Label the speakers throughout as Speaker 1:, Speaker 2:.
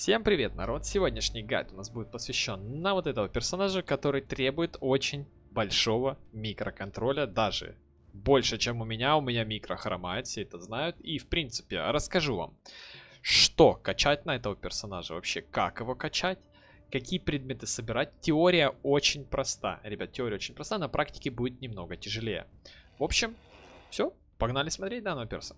Speaker 1: Всем привет, народ! Сегодняшний гайд у нас будет посвящен на вот этого персонажа, который требует очень большого микроконтроля, даже больше, чем у меня. У меня микро хромает, все это знают. И, в принципе, расскажу вам, что качать на этого персонажа, вообще как его качать, какие предметы собирать. Теория очень проста. Ребят, теория очень проста, на практике будет немного тяжелее. В общем, все, погнали смотреть данного перса.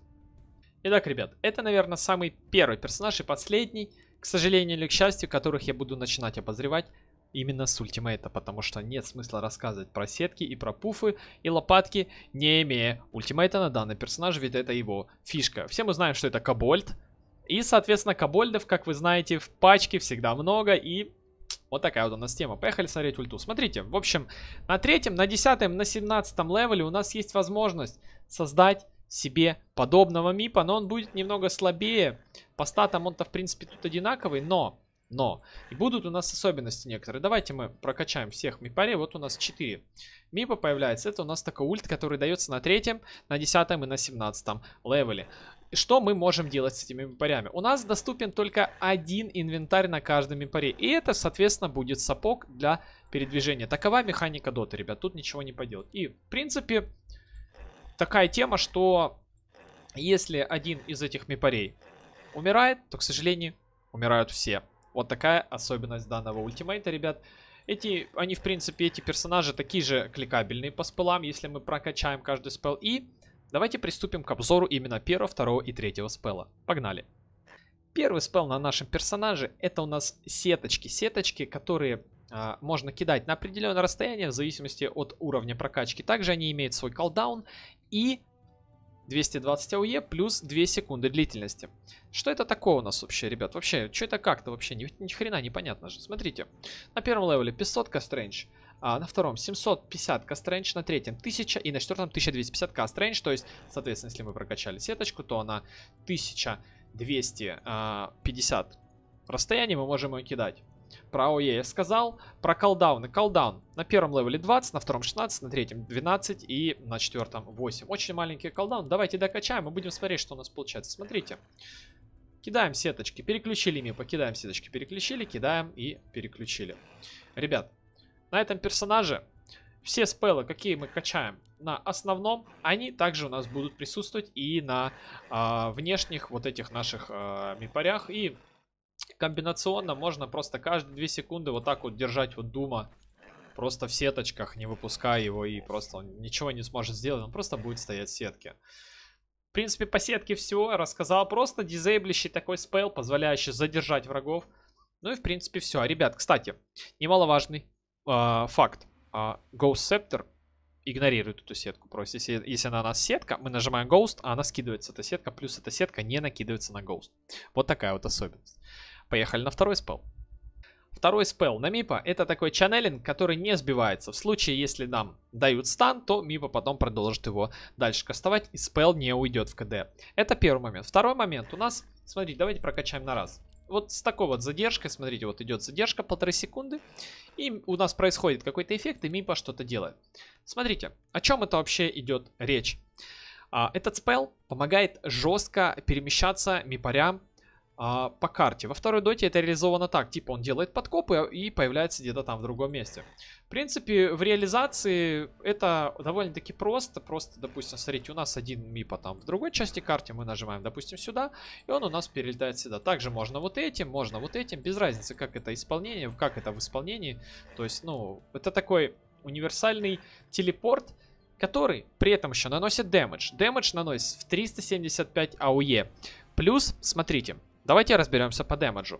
Speaker 1: Итак, ребят, это, наверное, самый первый персонаж и последний, к сожалению или к счастью, которых я буду начинать обозревать именно с ультимейта, потому что нет смысла рассказывать про сетки и про пуфы и лопатки, не имея ультимейта на данный персонаж, ведь это его фишка. Все мы знаем, что это Кобольд, и, соответственно, Кобольдов, как вы знаете, в пачке всегда много, и вот такая вот у нас тема. Поехали смотреть ульту. Смотрите, в общем, на третьем, на десятом, на семнадцатом левеле у нас есть возможность создать себе подобного мипа, но он будет немного слабее. По статам он-то, в принципе, тут одинаковый, но... Но, и будут у нас особенности некоторые. Давайте мы прокачаем всех мипарей. Вот у нас 4 мипа появляется. Это у нас такой ульт, который дается на третьем, на десятом и на семнадцатом левеле. Что мы можем делать с этими мипарями? У нас доступен только один инвентарь на каждом мипаре. И это, соответственно, будет сапог для передвижения. Такова механика доты, ребят. Тут ничего не поделать. И, в принципе, такая тема, что если один из этих мипарей умирает, то, к сожалению, умирают все. Вот такая особенность данного ультимейта, ребят. Эти, они, в принципе, эти персонажи такие же кликабельные по спелам, если мы прокачаем каждый спел. И давайте приступим к обзору именно первого, второго и третьего спела. Погнали. Первый спел на нашем персонаже это у нас сеточки. Сеточки, которые а, можно кидать на определенное расстояние в зависимости от уровня прокачки. Также они имеют свой колдаун и 220 AOE плюс 2 секунды длительности. Что это такое у нас вообще, ребят? Вообще, что это как-то вообще? Ни, ни хрена непонятно же. Смотрите, на первом левеле 500 cast range, а на втором 750 cast range, на третьем 1000 и на четвертом 1250 cast range. То есть, соответственно, если мы прокачали сеточку, то она 1250 а, расстояние мы можем ее кидать. Про AOE я сказал. Про cooldown ы. Cooldown на первом левеле 20, на втором 16, на третьем 12 и на четвертом 8. Очень маленький cooldown. Давайте докачаем и будем смотреть, что у нас получается. Смотрите. Кидаем сеточки, переключили ими, покидаем сеточки, переключили, кидаем и переключили. Ребят, на этом персонаже все спеллы, какие мы качаем на основном, они также у нас будут присутствовать и на э, внешних вот этих наших э, мипарях. И комбинационно можно просто каждые 2 секунды вот так вот держать вот Дума просто в сеточках, не выпуская его, и просто он ничего не сможет сделать, он просто будет стоять в сетке. В принципе, по сетке все, рассказал. Просто дизейблищий такой спел, позволяющий задержать врагов. Ну и, в принципе, все. А, ребят, кстати, немаловажный э, факт. Э, Ghost Scepter игнорирует эту сетку. Просто если, если она у нас сетка, мы нажимаем Ghost, а она скидывается, эта сетка, плюс эта сетка не накидывается на Ghost. Вот такая вот особенность. Поехали на второй спел. Второй спел на Мипа это такой чаннелинг, который не сбивается. В случае, если нам дают стан, то Мипа потом продолжит его дальше кастовать и спел не уйдет в КД. Это первый момент. Второй момент у нас, смотрите, давайте прокачаем на раз. Вот с такой вот задержкой, смотрите, вот идет задержка полторы секунды. И у нас происходит какой-то эффект, и Мипа что-то делает. Смотрите, о чем это вообще идет речь. А, этот спел помогает жестко перемещаться мипарям а, по карте. Во второй доте это реализовано так, типа он делает подкопы и появляется где-то там в другом месте. В принципе, в реализации это довольно-таки просто. Просто, допустим, смотрите, у нас один мипа там в другой части карты, мы нажимаем, допустим, сюда, и он у нас перелетает сюда. Также можно вот этим, можно вот этим, без разницы, как это исполнение, как это в исполнении. То есть, ну, это такой универсальный телепорт, который при этом еще наносит damage. Damage наносит в 375 AOE. Плюс, смотрите, Давайте разберемся по damage у.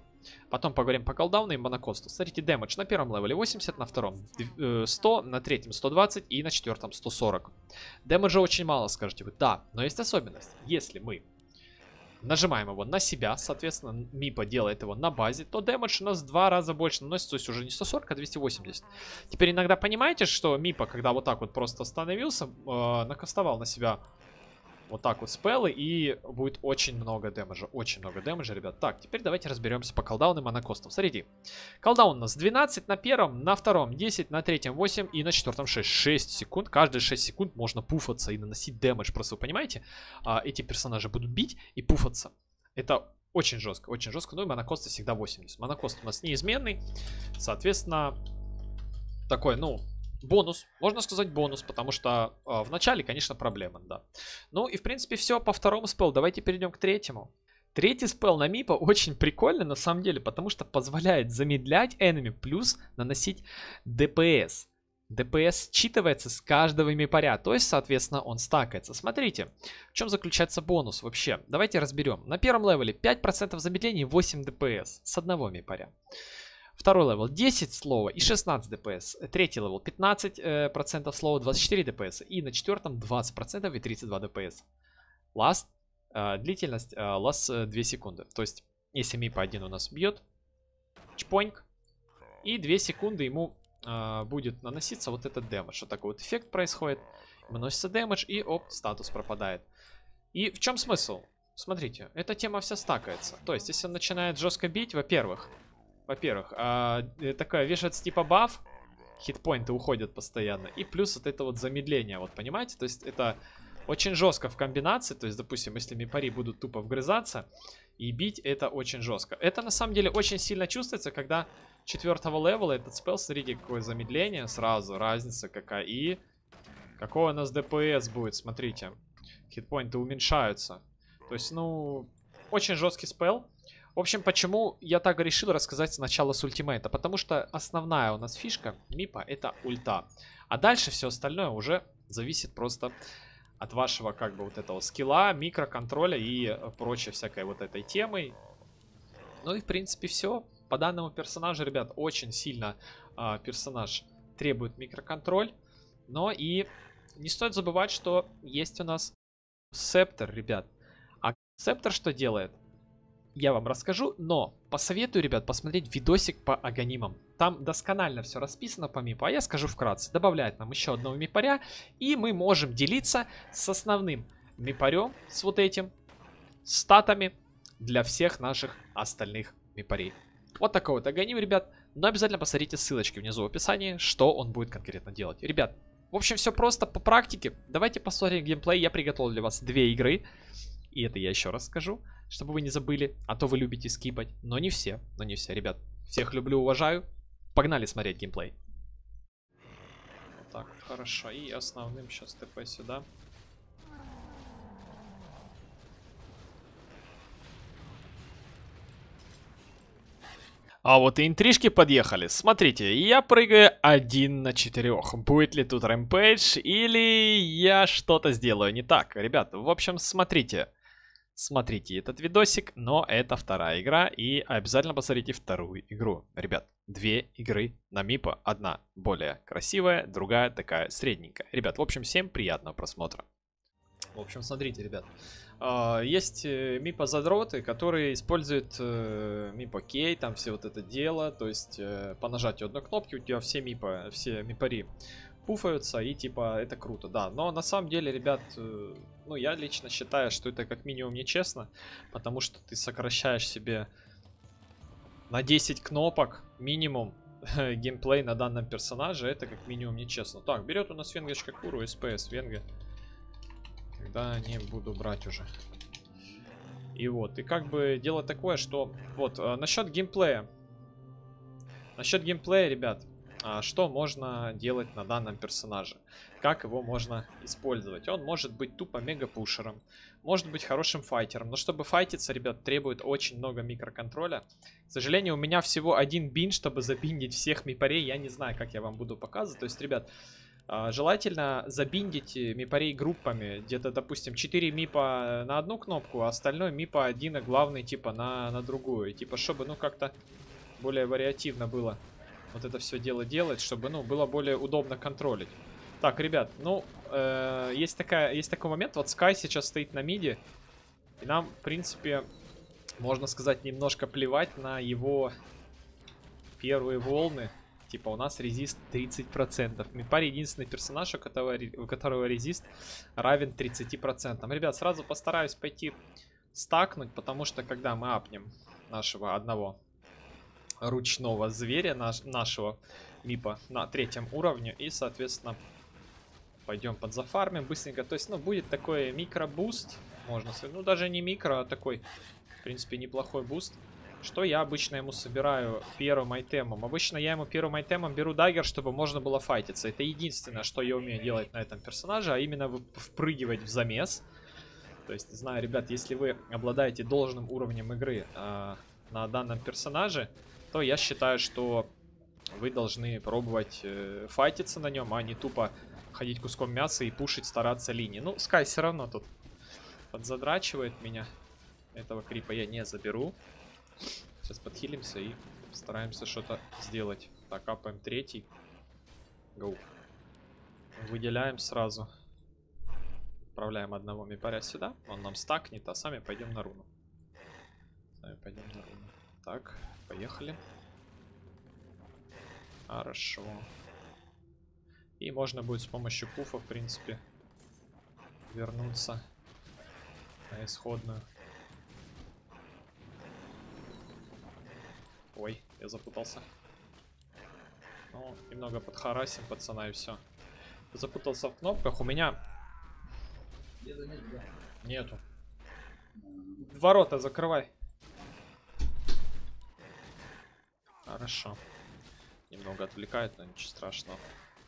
Speaker 1: Потом поговорим по cooldown у и manacost у. Смотрите, damage на первом левеле 80, на втором 100, э, на третьем 120 и на четвертом 140. Дэмэджа очень мало, скажете вы. Да, но есть особенность. Если мы нажимаем его на себя, соответственно, Мипа делает его на базе, то дэмэдж у нас в два раза больше наносится, то есть уже не 140, а 280. Теперь иногда понимаете, что Мипа, когда вот так вот просто остановился, э, накастовал на себя вот так вот спеллы, и будет очень много дэмэджа. Очень много дэмэджа, ребят. Так, теперь давайте разберемся по колдаунам и монокостам. Смотрите, колдаун у нас 12 на первом, на втором 10, на третьем 8 и на четвертом 6. 6 секунд. Каждые 6 секунд можно пуфаться и наносить дэмэдж. Просто вы понимаете, а, эти персонажи будут бить и пуфаться. Это Очень жестко, очень жестко. Ну и монокост всегда 80. Монокост у нас неизменный. Соответственно, такой, ну, бонус. Можно сказать бонус, потому что э, в начале, конечно, проблема, да. Ну и, в принципе, все по второму спелу. Давайте перейдем к третьему. Третий спел на Мипа очень прикольный на самом деле, потому что позволяет замедлять энеми плюс наносить ДПС. ДПС считывается с каждого мипаря, то есть, соответственно, он стакается. Смотрите, в чем заключается бонус вообще. Давайте разберем. На первом левеле 5% замедления 8 DPS с одного мипаря. Второй level 10 slow а и 16 DPS. Третий level 15% э, slow а, 24 DPS. И на четвертом 20% и 32 DPS. Last, э, длительность э, last 2 секунды. То есть, если мипа один у нас бьет, чпоньк, и 2 секунды ему будет наноситься вот этот damage. Вот такой вот эффект происходит. Наносится дэмэдж и оп, статус пропадает. И в чем смысл? Смотрите, эта тема вся стакается. То есть, если он начинает жестко бить, во-первых, во-первых, а, э, такая вешается типа баф, хитпоинты уходят постоянно, и плюс вот это вот замедление, вот понимаете? То есть это очень жестко в комбинации, то есть, допустим, если мипари будут тупо вгрызаться и бить, это очень жестко. Это на самом деле очень сильно чувствуется, когда четвертого левела этот спел, смотрите, какое замедление сразу, разница какая. И какой у нас ДПС будет, смотрите. Хитпоинты уменьшаются. То есть, ну, очень жесткий спел. В общем, почему я так решил рассказать сначала с ультимейта? Потому что основная у нас фишка Мипа это ульта. А дальше все остальное уже зависит просто от вашего как бы вот этого скилла, микроконтроля и прочей всякой вот этой темы. Ну и в принципе все. По данному персонажу, ребят, очень сильно э, персонаж требует микроконтроль. Но и не стоит забывать, что есть у нас Септор, ребят. А Септор что делает? Я вам расскажу, но посоветую, ребят, посмотреть видосик по аганимам. Там досконально все расписано по мипу, а я скажу вкратце. Добавляет нам еще одного мипаря, и мы можем делиться с основным мипарем, с вот этим, статами для всех наших остальных мипарей. Вот такой вот аганим, ребят. Но обязательно посмотрите ссылочки внизу в описании, что он будет конкретно делать. Ребят, в общем, все просто по практике. Давайте посмотрим геймплей. Я приготовил для вас две игры. И это я еще раз скажу чтобы вы не забыли, а то вы любите скипать. Но не все, но не все. Ребят, всех люблю, уважаю. Погнали смотреть геймплей. Так, хорошо. И основным сейчас ТП сюда. А вот и интрижки подъехали. Смотрите, я прыгаю один на четырех. Будет ли тут рэмпейдж или я что-то сделаю не так? Ребят, в общем, смотрите смотрите этот видосик, но это вторая игра, и обязательно посмотрите вторую игру. Ребят, две игры на Мипа, одна более красивая, другая такая средненькая. Ребят, в общем, всем приятного просмотра. В общем, смотрите, ребят, а, есть э, Мипа задроты, которые используют э, Мипа Кей, там все вот это дело, то есть э, по нажатию одной кнопки у тебя все Мипа, все Мипари пуфаются, и типа это круто, да. Но на самом деле, ребят, э, ну я лично считаю, что это как минимум нечестно, потому что ты сокращаешь себе на 10 кнопок минимум геймплей на данном персонаже, это как минимум нечестно. Так, берет у нас венгочка Куру, СПС, венга. Когда не буду брать уже. И вот, и как бы дело такое, что вот, э, насчет геймплея. Насчет геймплея, ребят, что можно делать на данном персонаже, как его можно использовать. Он может быть тупо мега-пушером, может быть хорошим файтером, но чтобы файтиться, ребят, требует очень много микроконтроля. К сожалению, у меня всего один бин, чтобы забиндить всех мипарей, я не знаю, как я вам буду показывать. То есть, ребят, а, желательно забиндить мипарей группами. Где-то, допустим, 4 мипа на одну кнопку, а остальной мипа один, и главный, типа, на, на другую. Типа, чтобы, ну, как-то более вариативно было вот это все дело делать, чтобы, ну, было более удобно контролить. Так, ребят, ну, э, есть, такая, есть такой момент, вот Sky сейчас стоит на миде, и нам, в принципе, можно сказать, немножко плевать на его первые волны. Типа, у нас резист 30%. Мипари единственный персонаж, у которого, у которого резист равен 30%. Ребят, сразу постараюсь пойти стакнуть, потому что когда мы апнем нашего одного ручного зверя наш, нашего мипа на третьем уровне. И, соответственно, пойдем подзафармим быстренько. То есть, ну, будет такой микробуст, можно сказать. Ну, даже не микро, а такой В принципе, неплохой буст. Что я обычно ему собираю первым item ом? Обычно я ему первым item ом беру dagger, чтобы можно было файтиться. Это единственное, что я умею делать на этом персонаже, а именно впрыгивать в замес. То есть, знаю, ребят, если вы обладаете должным уровнем игры э, на данном персонаже, то я считаю, что вы должны пробовать э, файтиться на нем, а не тупо ходить куском мяса и пушить, стараться линии. Ну, Скай все равно тут подзадрачивает меня. Этого крипа я не заберу. Сейчас подхилимся и стараемся что-то сделать. Так, апаем третий. Гоу. Выделяем сразу. Отправляем одного мипаря сюда. Он нам стакнет, а сами пойдем на руну. Сами пойдем на руну. Так, поехали. Хорошо. И можно будет с помощью пуфа, в принципе, вернуться на исходную. Ой, я запутался. Ну, немного подхарасим пацана и все. Запутался в кнопках. У меня... Нету. Ворота закрывай. Хорошо. Немного отвлекает, но ничего страшного.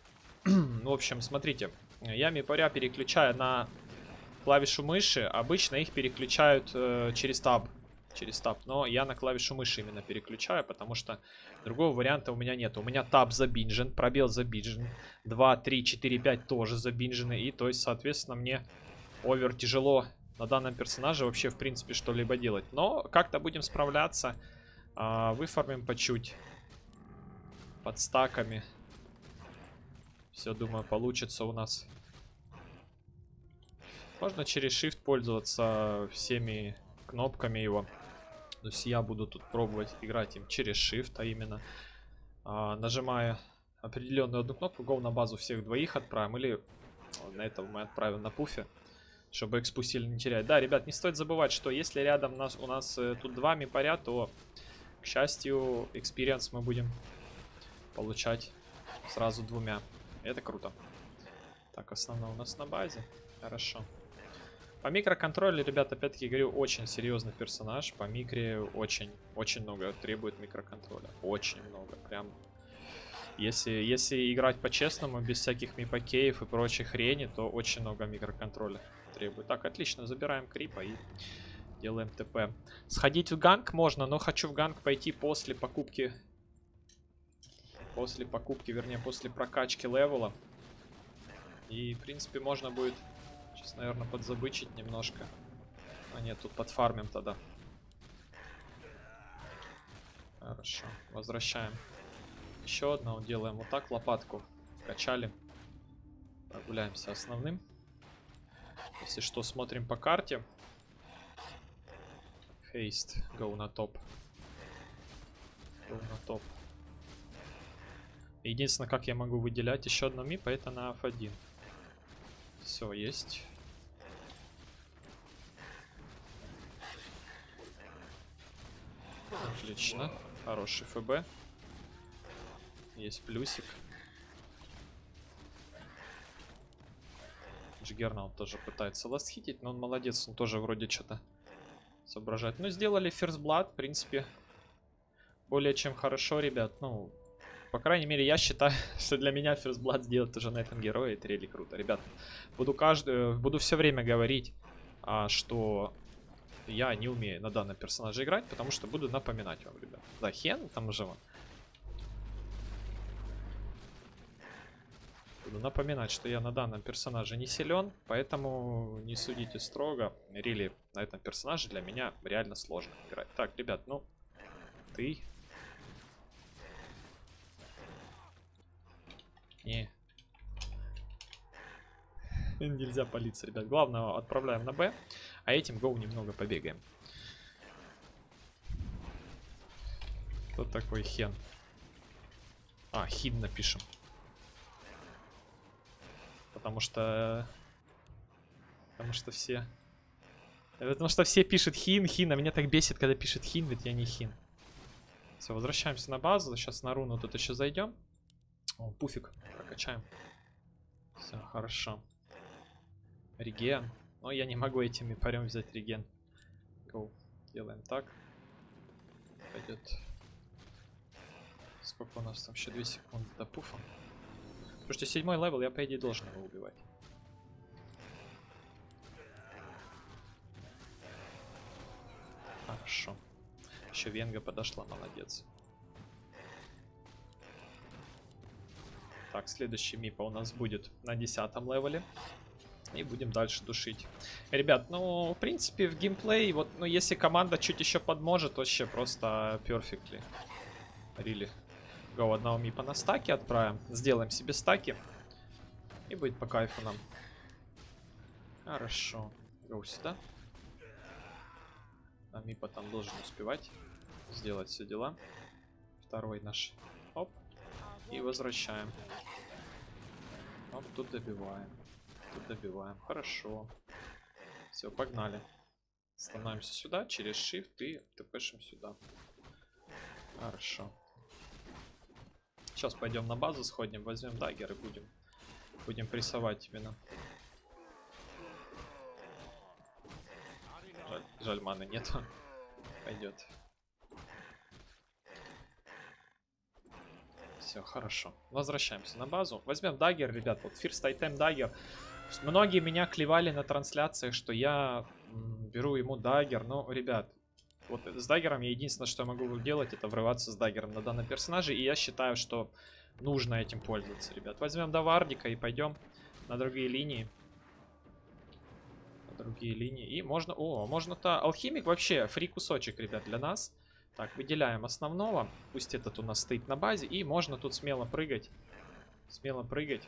Speaker 1: ну, в общем, смотрите. Я мипаря переключаю на клавишу мыши. Обычно их переключают э, через таб через таб. Но я на клавишу мыши именно переключаю, потому что другого варианта у меня нет. У меня таб забинжен, пробел забинжен. 2, 3, 4, 5 тоже забинжены. И то есть, соответственно, мне овер тяжело на данном персонаже вообще, в принципе, что-либо делать. Но как-то будем справляться. А, выформим по чуть. Под стаками. Все, думаю, получится у нас. Можно через Shift пользоваться всеми кнопками его. То есть я буду тут пробовать играть им через Shift, а именно а, нажимая определенную одну кнопку, go на базу всех двоих отправим, или на этом мы отправим на пуфе, чтобы экспу сильно не терять. Да, ребят, не стоит забывать, что если рядом нас, у нас э, тут два мипаря, то, к счастью, experience мы будем получать сразу двумя. Это круто. Так, основное у нас на базе. Хорошо. По микроконтролю, ребят, опять-таки говорю, очень серьезный персонаж. По микре очень, очень много требует микроконтроля. Очень много. Прям. Если, если играть по-честному, без всяких мипокеев и прочей хрени, то очень много микроконтроля требует. Так, отлично, забираем крипа и делаем ТП. Сходить в ганг можно, но хочу в ганг пойти после покупки... После покупки, вернее, после прокачки левела. И, в принципе, можно будет Сейчас, наверное, подзабычить немножко. А нет, тут подфармим тогда. Хорошо, возвращаем. Еще одного делаем вот так, лопатку качали. Прогуляемся основным. Если что, смотрим по карте. Хейст, go на топ. Go на топ. Единственное, как я могу выделять еще одно мипа, это на F1. Все, есть. Отлично. Хороший ФБ. Есть плюсик. Джиггернаут тоже пытается ластхитить, но он молодец, он тоже вроде что-то соображает. Ну, сделали First Blood, в принципе, более чем хорошо, ребят. Ну, по крайней мере, я считаю, что для меня First Blood сделать уже на этом герое, это реально круто. Ребят, буду, каждый, буду все время говорить, а, что я не умею на данном персонаже играть, потому что буду напоминать вам, ребят. Да, Хен там уже вон. Буду напоминать, что я на данном персонаже не силен, поэтому не судите строго. Рили на этом персонаже для меня реально сложно играть. Так, ребят, ну, ты... Не. Нельзя палиться, ребят. Главное, отправляем на Б. А этим гоу немного побегаем. Кто такой хен? А, хин напишем. Потому что... Потому что все... Потому что все пишут хин, хин, а меня так бесит, когда пишет хин, ведь я не хин. Все, возвращаемся на базу. Сейчас на руну тут еще зайдем. О, пуфик, прокачаем. Все, хорошо. Реген. Но я не могу этим мипарем взять реген. Go. Сделаем так. Пойдет. Сколько у нас там? Еще 2 секунды до пуфа. Потому что седьмой level я, по идее, должен его убивать. Хорошо. Еще Венга подошла, молодец. Так, следующий мипа у нас будет на десятом левеле. И будем дальше душить. Ребят, ну, в принципе, в геймплей, вот, ну, если команда чуть еще подможет, вообще просто perfectly. Really. Go, одного мипа на стаки отправим. Сделаем себе стаки. И будет по кайфу нам. Хорошо. Go сюда. А мипа там должен успевать сделать все дела. Второй наш. Оп. И возвращаем. Оп, тут добиваем. Тут добиваем. Хорошо. Все, погнали. Становимся сюда, через shift и тпшим сюда. Хорошо. Сейчас пойдем на базу сходим, возьмем дагер и будем, будем прессовать именно. Жаль, жаль маны нету. Пойдет. Все, хорошо. Возвращаемся на базу. Возьмем dagger, ребят. Вот First Item dagger. Многие меня клевали на трансляциях, что я беру ему dagger. Но, ребят, вот с dagger ом я единственное, что я могу делать, это врываться с dagger ом на данном персонаже. И я считаю, что нужно этим пользоваться, ребят. Возьмем да вардика и пойдем на другие линии. На другие линии. И можно... О, можно-то... Алхимик вообще free кусочек, ребят, для нас. Так, выделяем основного. Пусть этот у нас стоит на базе. И можно тут смело прыгать. Смело прыгать.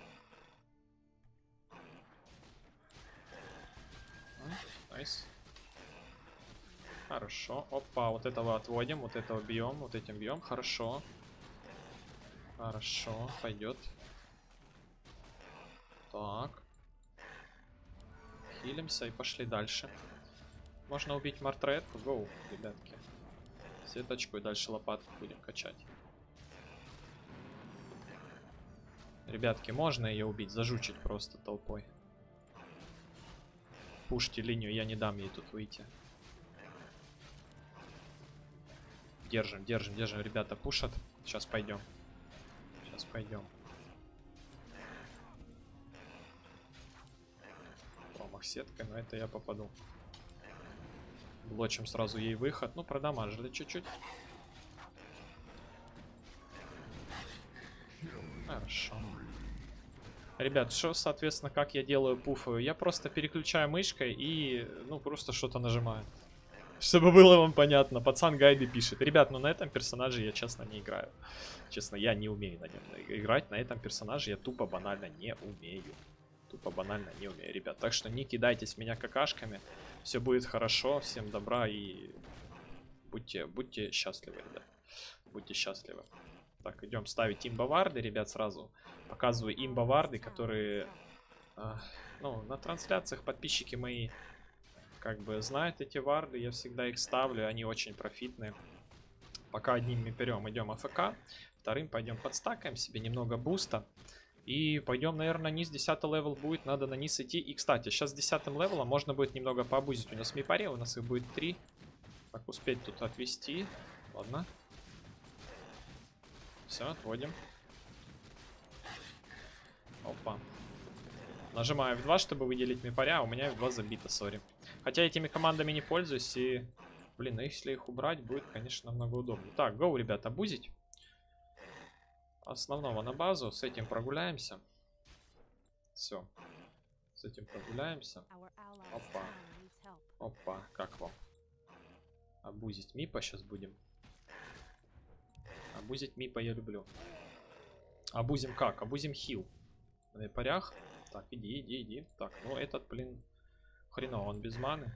Speaker 1: Nice. Nice. Хорошо. Опа, вот этого отводим, вот этого бьем, вот этим бьем. Хорошо. Хорошо, пойдет. Так. Хилимся и пошли дальше. Можно убить мартретку. Гоу, ребятки. Сеточку и дальше лопатку будем качать. Ребятки, можно ее убить, зажучить просто толпой. Пушьте линию, я не дам ей тут выйти. Держим, держим, держим. Ребята пушат. Сейчас пойдем. Сейчас пойдем. Промах сеткой, но это я попаду. Блочим сразу ей выход. Ну, продамажили чуть-чуть. Хорошо. Ребят, что, соответственно, как я делаю пуфы? Я просто переключаю мышкой и, ну, просто что-то нажимаю. Чтобы было вам понятно, пацан гайды пишет. Ребят, ну на этом персонаже я, честно, не играю. Честно, я не умею на нем играть. На этом персонаже я тупо банально не умею. Тупо банально не умею, ребят. Так что не кидайтесь меня какашками. Все будет хорошо. Всем добра и будьте, будьте счастливы, ребят. Будьте счастливы. Так, идем ставить имбоварды, ребят, сразу. Показываю имбоварды, которые... Э, ну, на трансляциях подписчики мои как бы знают эти варды, я всегда их ставлю, они очень профитные. Пока одним мы берем, идем AFK, вторым пойдем подстакаем себе немного буста. И пойдем, наверное, низ 10 level будет, надо на низ идти. И, кстати, сейчас с 10 level ом можно будет немного пообузить. У нас мипаре, у нас их будет 3. Так, успеть тут отвести. Ладно. Все, отводим. Опа. Нажимаю F2, чтобы выделить мипаря, а у меня F2 забито, сори. Хотя этими командами не пользуюсь, и... Блин, если их убрать, будет, конечно, намного удобнее. Так, гоу, ребята, бузить. Основного на базу, с этим прогуляемся. Все. С этим прогуляемся. Опа. Опа, как вам? Обузить Мипа сейчас будем. Обузить Мипа я люблю. Обузим как? Обузим хил. На парях. Так, иди, иди, иди. Так, ну этот, блин, хреново, он без маны.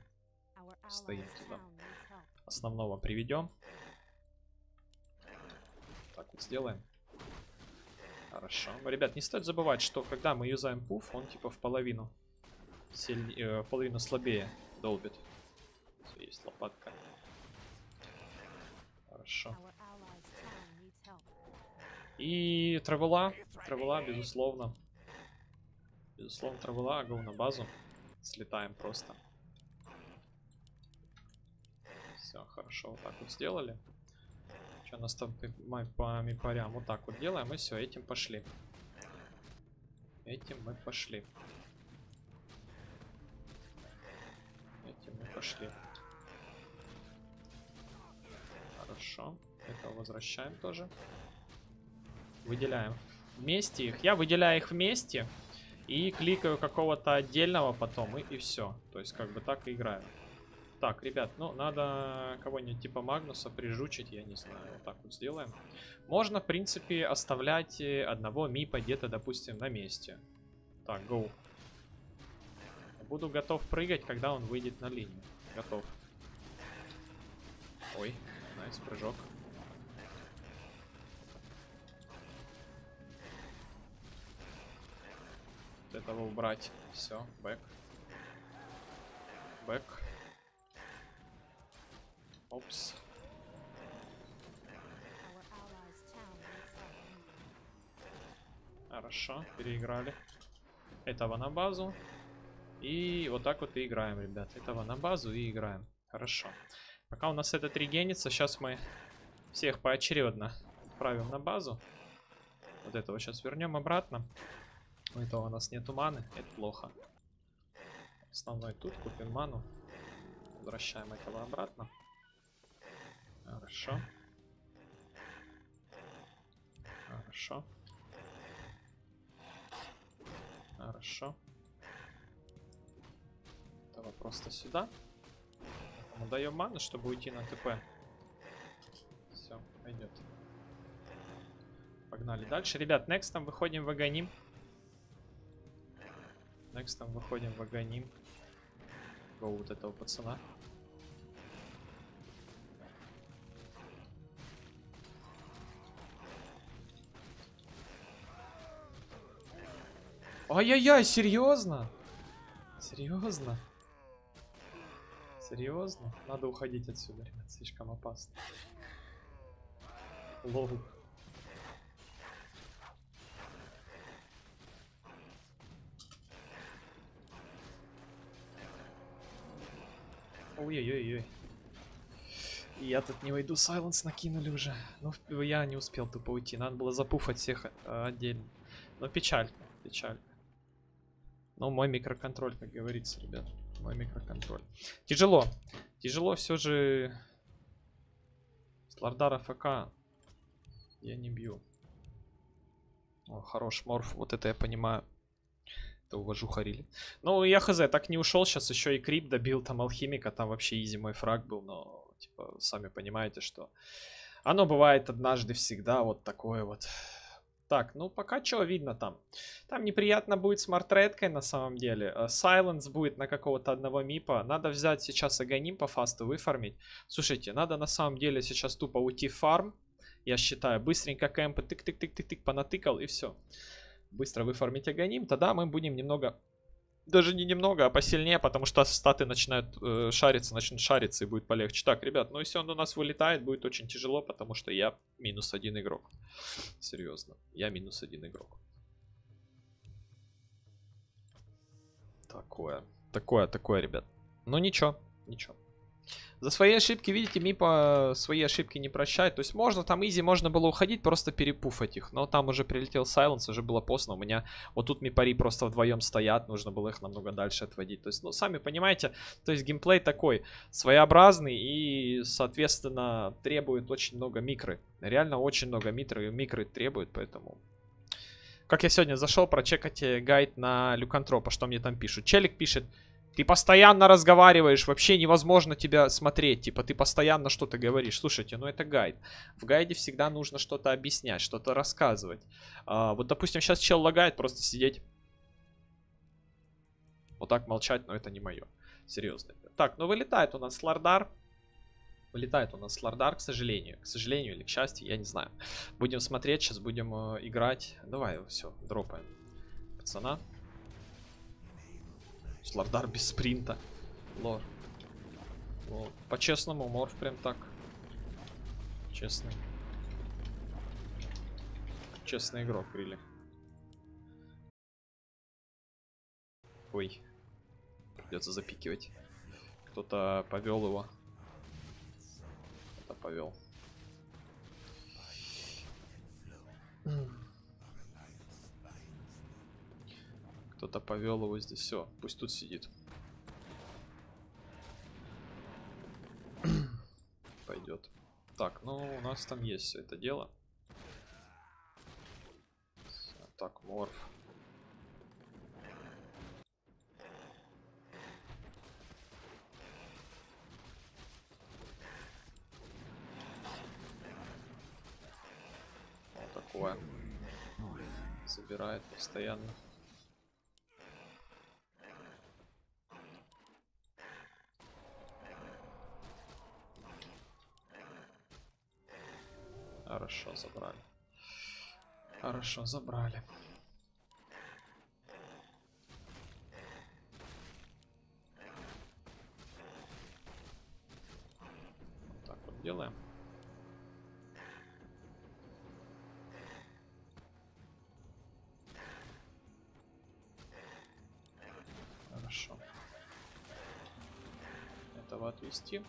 Speaker 1: Стоит туда. Основного приведем. Так вот сделаем. Хорошо. Ребят, не стоит забывать, что когда мы юзаем пуф, он типа в половину сильнее, э, в половину слабее долбит. Есть лопатка. Хорошо. И травела. Травела, безусловно. Безусловно, травела, го на базу. Слетаем просто. Все, хорошо, вот так вот сделали. Что нас там по мипарям? Вот так вот делаем, и все, этим пошли. Этим мы пошли. Этим мы пошли. Хорошо. Это возвращаем тоже. Выделяем вместе их. Я выделяю их вместе. И кликаю какого-то отдельного потом. И, и все. То есть как бы так и играю. Так, ребят, ну надо кого-нибудь типа Магнуса прижучить, я не знаю. Вот так вот сделаем. Можно, в принципе, оставлять э, одного мипа где-то, допустим, на месте. Так, go. Буду готов прыгать, когда он выйдет на линию. Готов. Ой, nice, прыжок. Этого убрать. Все, back. Back. Опс. Хорошо, переиграли. Этого на базу. И вот так вот и играем, ребят. Этого на базу и играем. Хорошо. Пока у нас этот регенится, сейчас мы всех поочередно отправим на базу. Вот этого сейчас вернем обратно. У этого у нас нету маны, это плохо. Основной тут, купим ману. Возвращаем этого обратно. Хорошо. Хорошо. Хорошо. Этого просто сюда. Мы даем ману, чтобы уйти на ТП. Все, пойдет. Погнали дальше. Ребят, next там выходим в Аганим. Next там выходим в Аганим. Го вот этого пацана. Ай-яй-яй, серьезно? Серьезно? Серьезно? Надо уходить отсюда, ребят, слишком опасно. Лол. Ой-ой-ой-ой. Я тут не войду, Сайленс накинули уже. Ну, я не успел тупо уйти. Надо было запуфать всех э, отдельно. Но печалька, печалька. Но мой микроконтроль, как говорится, ребят. Мой микроконтроль. Тяжело. Тяжело все же... С Лордара ФК я не бью. О, хорош морф. Вот это я понимаю. Это увожу Харили. Ну, я хз, так не ушел. Сейчас еще и Крип добил там Алхимика. Там вообще изи мой фраг был. Но, типа, сами понимаете, что... Оно бывает однажды всегда вот такое вот. Так, ну пока что видно там. Там неприятно будет с мартредкой на самом деле. Сайленс будет на какого-то одного мипа. Надо взять сейчас Аганим по фасту, выфармить. Слушайте, надо на самом деле сейчас тупо уйти в фарм. Я считаю, быстренько кэмпы тык-тык-тык-тык-тык понатыкал и все. Быстро выфармить Аганим. Тогда мы будем немного даже не немного, а посильнее, потому что статы начинают э, шариться, начнут шариться и будет полегче. Так, ребят, ну если он у нас вылетает, будет очень тяжело, потому что я минус один игрок. Серьезно, я минус один игрок. Такое, такое, такое, ребят. Ну ничего, ничего. За свои ошибки, видите, Мипа свои ошибки не прощает. То есть можно там изи, можно было уходить, просто перепуфать их. Но там уже прилетел Сайленс, уже было поздно. У меня вот тут Мипари просто вдвоем стоят, нужно было их намного дальше отводить. То есть, ну, сами понимаете, то есть геймплей такой своеобразный и, соответственно, требует очень много микры. Реально очень много микры, микры требует, поэтому... Как я сегодня зашел прочекать гайд на Люкантропа, что мне там пишут. Челик пишет, ты постоянно разговариваешь, вообще невозможно тебя смотреть. Типа, ты постоянно что-то говоришь. Слушайте, ну это гайд. В гайде всегда нужно что-то объяснять, что-то рассказывать. А, вот, допустим, сейчас чел лагает, просто сидеть. Вот так молчать, но это не мое. Серьезно. Так, ну вылетает у нас Лардар. Вылетает у нас Лардар, к сожалению. К сожалению или к счастью, я не знаю. Будем смотреть, сейчас будем э, играть. Давай, все, дропаем. Пацана. Слардар без спринта. Лор. По-честному, морф прям так. Честный. Честный игрок, Рили. Ой. Придется запикивать. Кто-то повел его. кто-то повел. Кто-то повел его здесь. Все, пусть тут сидит. Пойдет. Так, ну у нас там есть все это дело. Так, морф. Вот такое. Забирает постоянно. Хорошо, забрали. Хорошо, забрали. Вот так вот делаем. Хорошо. Этого отвести.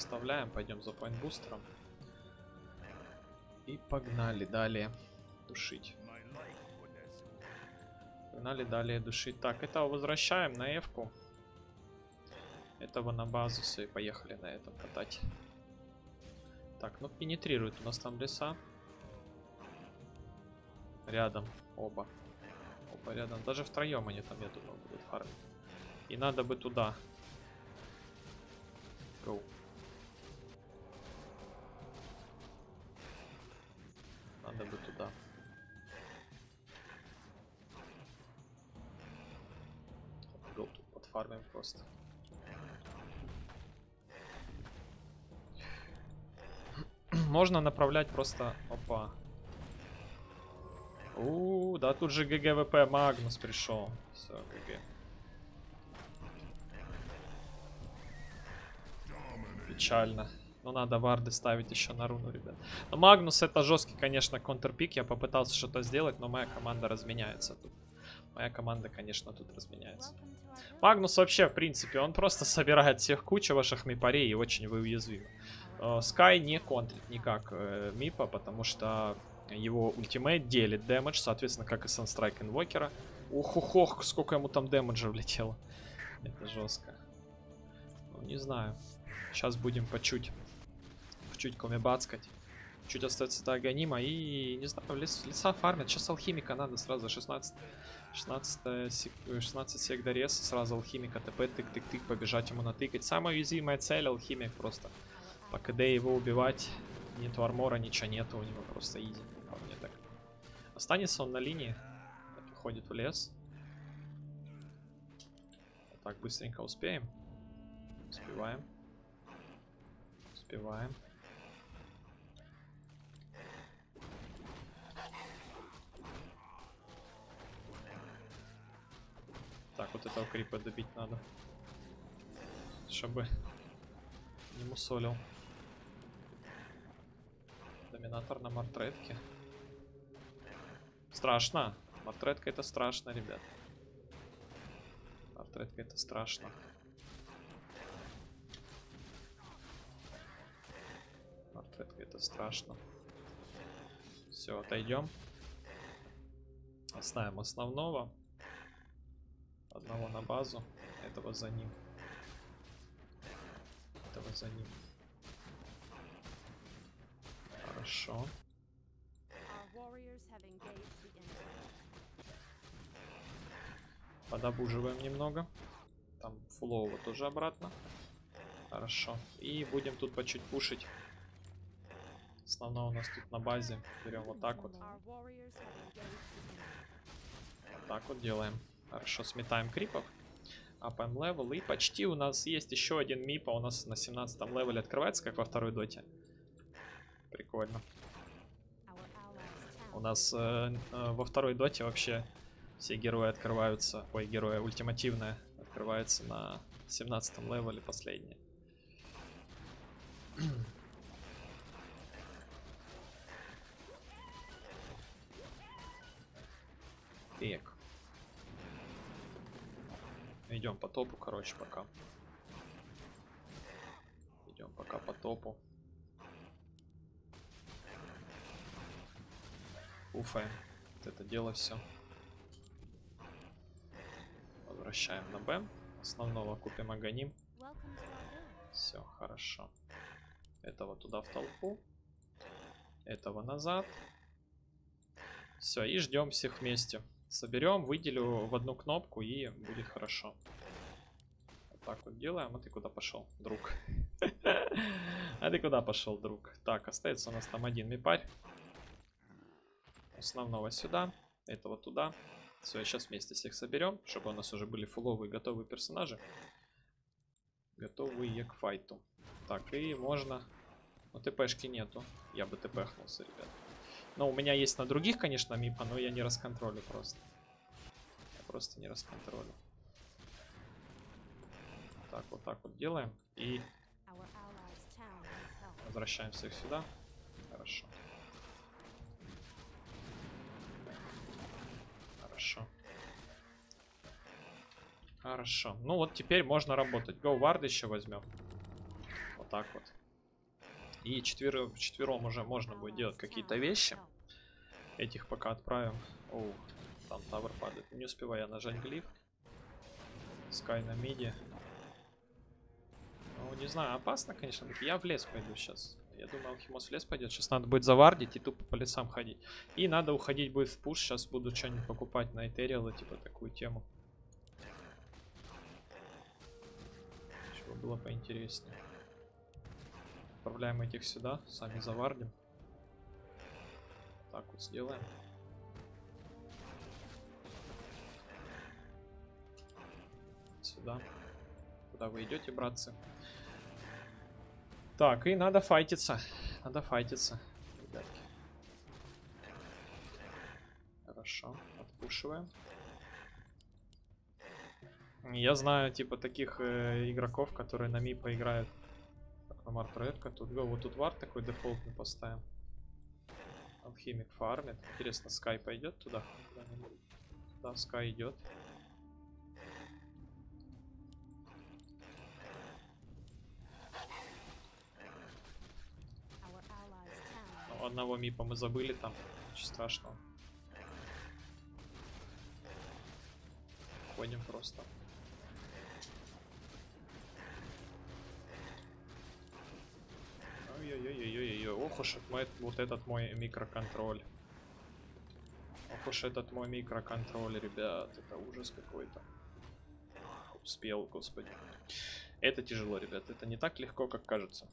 Speaker 1: Оставляем, пойдем за поинтбустером. И погнали далее душить. Погнали далее душить. Так, этого возвращаем на эвку. Этого на базу и поехали на этом катать. Так, ну пенетрирует у нас там леса. Рядом оба. Оба рядом. Даже втроем они там, я думаю, будут фармить. И надо бы туда. Go. Go тут подфармим просто. Можно направлять просто... Опа. У, да тут же GGWP Магнус пришел. Все, GG. Печально. Но надо варды ставить еще на руну, ребят. Но Магнус это жесткий, конечно, контрпик. Я попытался что-то сделать, но моя команда разменяется тут. Моя команда, конечно, тут разменяется. Магнус вообще, в принципе, он просто собирает всех кучу ваших мипарей и очень вы уязвимы. Скай не контрит никак э, мипа, потому что его ультимейт делит дэмэдж, соответственно, как и Санстрайк инвокера. Ух, ух, ох, сколько ему там дэмэджа влетело. Это жестко. Ну, не знаю. Сейчас будем по чуть, по чуть комебацкать. Чуть остается до Аганима и, не знаю, лес, леса фармят. Сейчас алхимика надо сразу 16, 16, сек, 16 сек до реса, сразу алхимика ТП, тык-тык-тык, побежать ему натыкать. Самая уязвимая цель алхимик просто. По КД его убивать, нету армора, ничего нету, у него просто изи. По мне так. Останется он на линии, уходит в лес. Так, быстренько успеем. Успеваем. Успеваем. Так, вот этого крипа добить надо. Чтобы не мусолил. Доминатор на мартретке. Страшно. Мартретка это страшно, ребят. Мартретка это страшно. Мартретка это страшно. Все, отойдем. Оставим основного. Одного на базу. Этого за ним. Этого за ним. Хорошо. Подобуживаем немного. Там фулового тоже обратно. Хорошо. И будем тут по чуть пушить. Основное у нас тут на базе. Берем вот так вот. Вот так вот делаем. Хорошо, сметаем крипов. Апаем level. И почти у нас есть еще один мипа. У нас на 17 левеле открывается, как во второй доте. Прикольно. У нас э, э, во второй доте вообще все герои открываются. Ой, герои ультимативные открываются на 17 левеле последние. Так. Идем по топу, короче, пока. Идем пока по топу. Уфаем. Вот это дело все. Возвращаем на Б. Основного купим Аганим. Все, хорошо. Этого туда в толпу. Этого назад. Все, и ждем всех вместе. Соберем, выделю в одну кнопку и будет хорошо. Вот так вот делаем. А ты куда пошел, друг? А ты куда пошел, друг? Так, остается у нас там один мипарь. Основного сюда, этого туда. Все, сейчас вместе всех соберем, чтобы у нас уже были фуловые готовые персонажи. Готовые к файту. Так, и можно... Ну, ТПшки нету. Я бы ТПхнулся, ребят. Но у меня есть на других, конечно, мипа, но я не расконтролю просто. Я просто не расконтролю. Так, вот так вот делаем. И возвращаем всех сюда. Хорошо. Хорошо. Хорошо. Ну вот теперь можно работать. Go Ward еще возьмем. Вот так вот. И четвер... четвером уже можно будет делать какие-то вещи. Этих пока отправим. Оу, там тавер падает. Не успеваю я нажать глиф. Скай на миди. Ну, не знаю, опасно, конечно. Я в лес пойду сейчас. Я думал, Алхимос в лес пойдет. Сейчас надо будет завардить и тупо по лесам ходить. И надо уходить будет в пуш. Сейчас буду что-нибудь покупать на Этериала, типа такую тему. Чтобы было поинтереснее. Отправляем этих сюда, сами завардим. Так вот сделаем. Сюда. Куда вы идете, братцы? Так, и надо файтиться. Надо файтиться, ребятки. Хорошо, отпушиваем. Я знаю, типа, таких э, игроков, которые на ми поиграют. Так, на Мартредка. Тут го, вот тут вар такой дефолтный поставим. Алхимик фармит. Интересно, Скай пойдет туда? Да, Скай идет. одного мипа мы забыли там. Ничего страшного. Ходим просто. Ой-ой-ой-ой-ой, ох уж вот этот мой микроконтроль. Ох уж этот мой микроконтроль, ребят, это ужас какой-то. Успел, господи. Это тяжело, ребят, это не так легко, как кажется.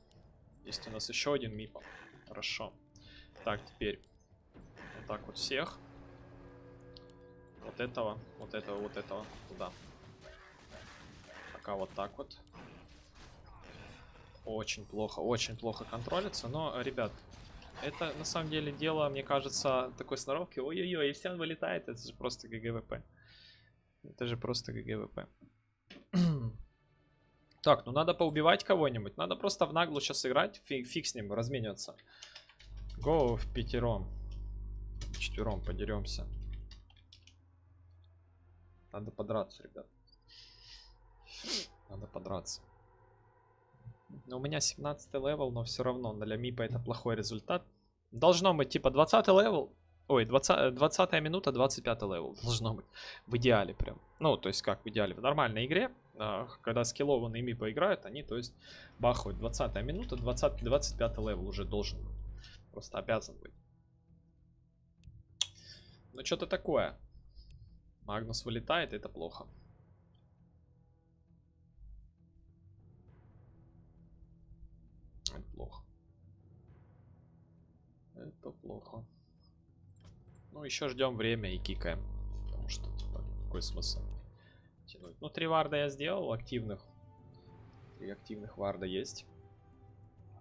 Speaker 1: Есть у нас еще один мипа. Хорошо. Так, теперь вот так вот всех. Вот этого, вот этого, вот этого туда. Пока вот так вот. Очень плохо, очень плохо контролится. Но, ребят, это на самом деле дело, мне кажется, такой сноровки. Ой-ой-ой, он вылетает. Это же просто GGWP. Это же просто GGWP. так, ну надо поубивать кого-нибудь. Надо просто внаглую сейчас играть. Фиг, фиг с ним, размениваться. Go впятером. Четвером подеремся. Надо подраться, ребят. Надо подраться. Но у меня 17 level, но все равно для Мипа это плохой результат. Должно быть типа 20 level. Ой, 20, 20 минута, 25 level. Должно быть. В идеале прям. Ну, то есть как в идеале. В нормальной игре, а, когда скиллованные Мипа играют, они, то есть, бахают 20 минута, 20, 25 level уже должен быть. Просто обязан быть. Ну, что-то такое. Магнус вылетает, это плохо. Это плохо. Это плохо. Ну, еще ждем время и кикаем. Потому что, типа, какой смысл тянуть? Ну, три варда я сделал активных. Три активных варда есть.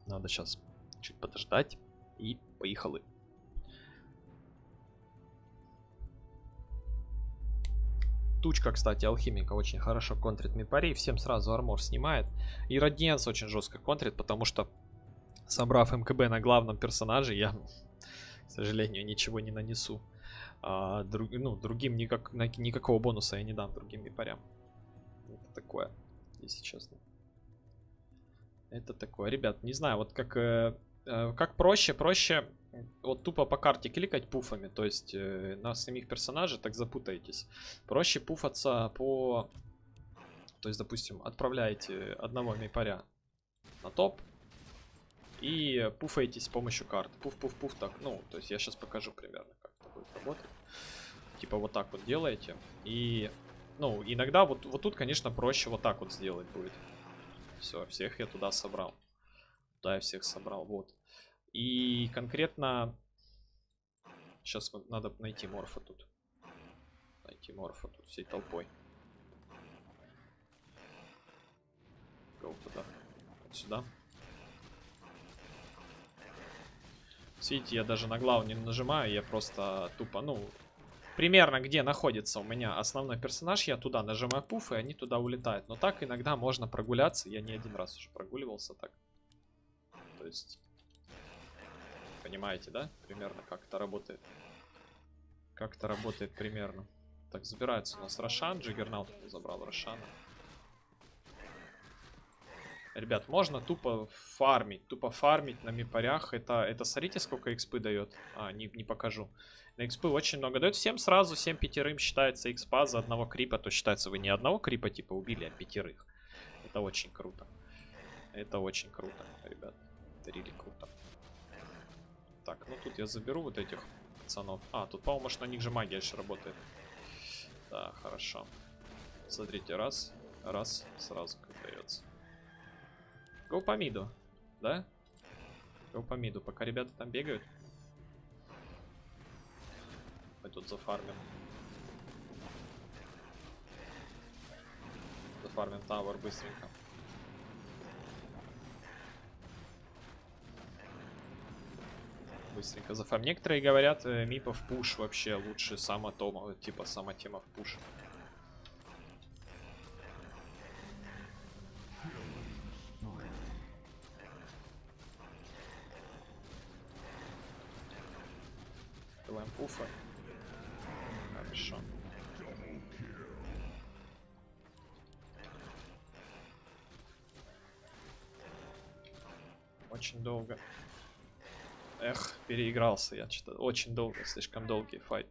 Speaker 1: Надо сейчас чуть подождать. І поїхали. Тучка, кстати, алхимика очень хорошо контрит Мипари. Всем сразу армор снимает. И Радиенс очень жестко контрит, потому что, собрав МКБ на главном персонаже, я, к сожалению, ничего не нанесу. А, друг, ну, другим никак, никакого бонуса я не дам другим Мипарям. такое, если честно. Это такое. Ребят, не знаю, вот как, э, э, как проще, проще вот тупо по карте кликать пуфами. То есть э, на самих персонажей так запутаетесь. Проще пуфаться по... То есть, допустим, отправляете одного мипаря на топ. И пуфаетесь с помощью карт. Пуф-пуф-пуф так. Ну, то есть я сейчас покажу примерно, как это будет работать. Типа вот так вот делаете. И, ну, иногда вот, вот тут, конечно, проще вот так вот сделать будет. Все, всех я туда собрал. Туда я всех собрал, вот. И конкретно... Сейчас надо найти морфа тут. Найти морфа тут всей толпой. Go туда. Вот сюда. Видите, я даже на главу не нажимаю, я просто тупо, ну, примерно где находится у меня основной персонаж, я туда нажимаю пуф, и они туда улетают. Но так иногда можно прогуляться, я не один раз уже прогуливался так. То есть, понимаете, да, примерно как это работает? Как это работает примерно. Так, забирается у нас Рошан, Джиггернаут забрал Рошана. Ребят, можно тупо фармить, тупо фармить на мипарях. Это, это смотрите, сколько экспы дает. А, не, не покажу. На экспы очень много дает. Всем сразу, всем пятерым считается экспа за одного крипа. То считается, вы не одного крипа типа убили, а пятерых. Это очень круто. Это очень круто, ребят. Это really круто. Так, ну тут я заберу вот этих пацанов. А, тут, по-моему, что на них же магия еще работает. Да, хорошо. Смотрите, раз, раз, сразу как дается. Go по миду, да? Go по миду, пока ребята там бегают. Мы тут зафармим. Зафармим тавер быстренько. Быстренько зафармим. Некоторые говорят, э, мипов пуш вообще лучше сама тома, типа сама тема в пуш. Пуфа. Хорошо. Очень долго. Эх, переигрался я что-то. Очень долго, слишком долгий файт.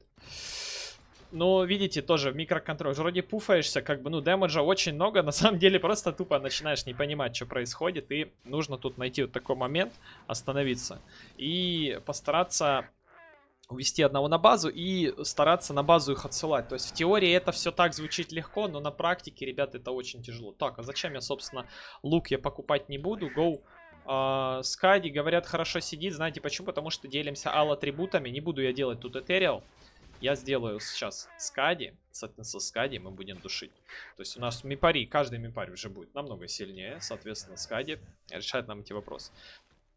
Speaker 1: Но, видите, тоже микроконтроль. Вроде пуфаешься, как бы, ну, дэмэджа очень много. На самом деле, просто тупо начинаешь не понимать, что происходит. И нужно тут найти вот такой момент, остановиться. И постараться увести одного на базу и стараться на базу их отсылать. То есть в теории это все так звучит легко, но на практике, ребят, это очень тяжело. Так, а зачем я, собственно, лук я покупать не буду? Go Uh, Скади, говорят, хорошо сидит. Знаете почему? Потому что делимся ал-атрибутами. Не буду я делать тут этериал. Я сделаю сейчас Скади. Соответственно, со Скади мы будем душить. То есть у нас мипари, каждый мипарь уже будет намного сильнее. Соответственно, Скади решает нам эти вопросы.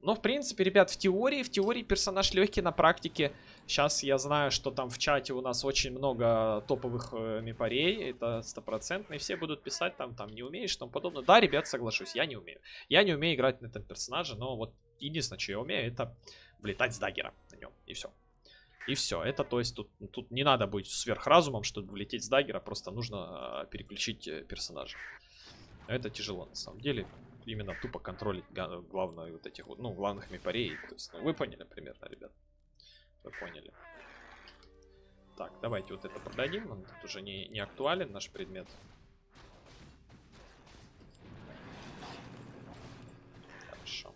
Speaker 1: Но, в принципе, ребят, в теории, в теории персонаж легкий, на практике. Сейчас я знаю, что там в чате у нас очень много топовых э, мипарей. Это стопроцентно. И все будут писать там, там, не умеешь, тому подобное. Да, ребят, соглашусь, я не умею. Я не умею играть на этом персонаже, но вот единственное, что я умею, это влетать с даггера на нем. И все. И все. Это, то есть, тут, тут не надо быть сверхразумом, чтобы влететь с даггера. Просто нужно э, переключить э, персонажа. Это тяжело, на самом деле именно тупо контролить главное вот этих вот, ну, главных мипарей. То есть, ну, вы поняли примерно, ребят. Вы поняли. Так, давайте вот это продадим. Он тут уже не, не актуален, наш предмет. Хорошо.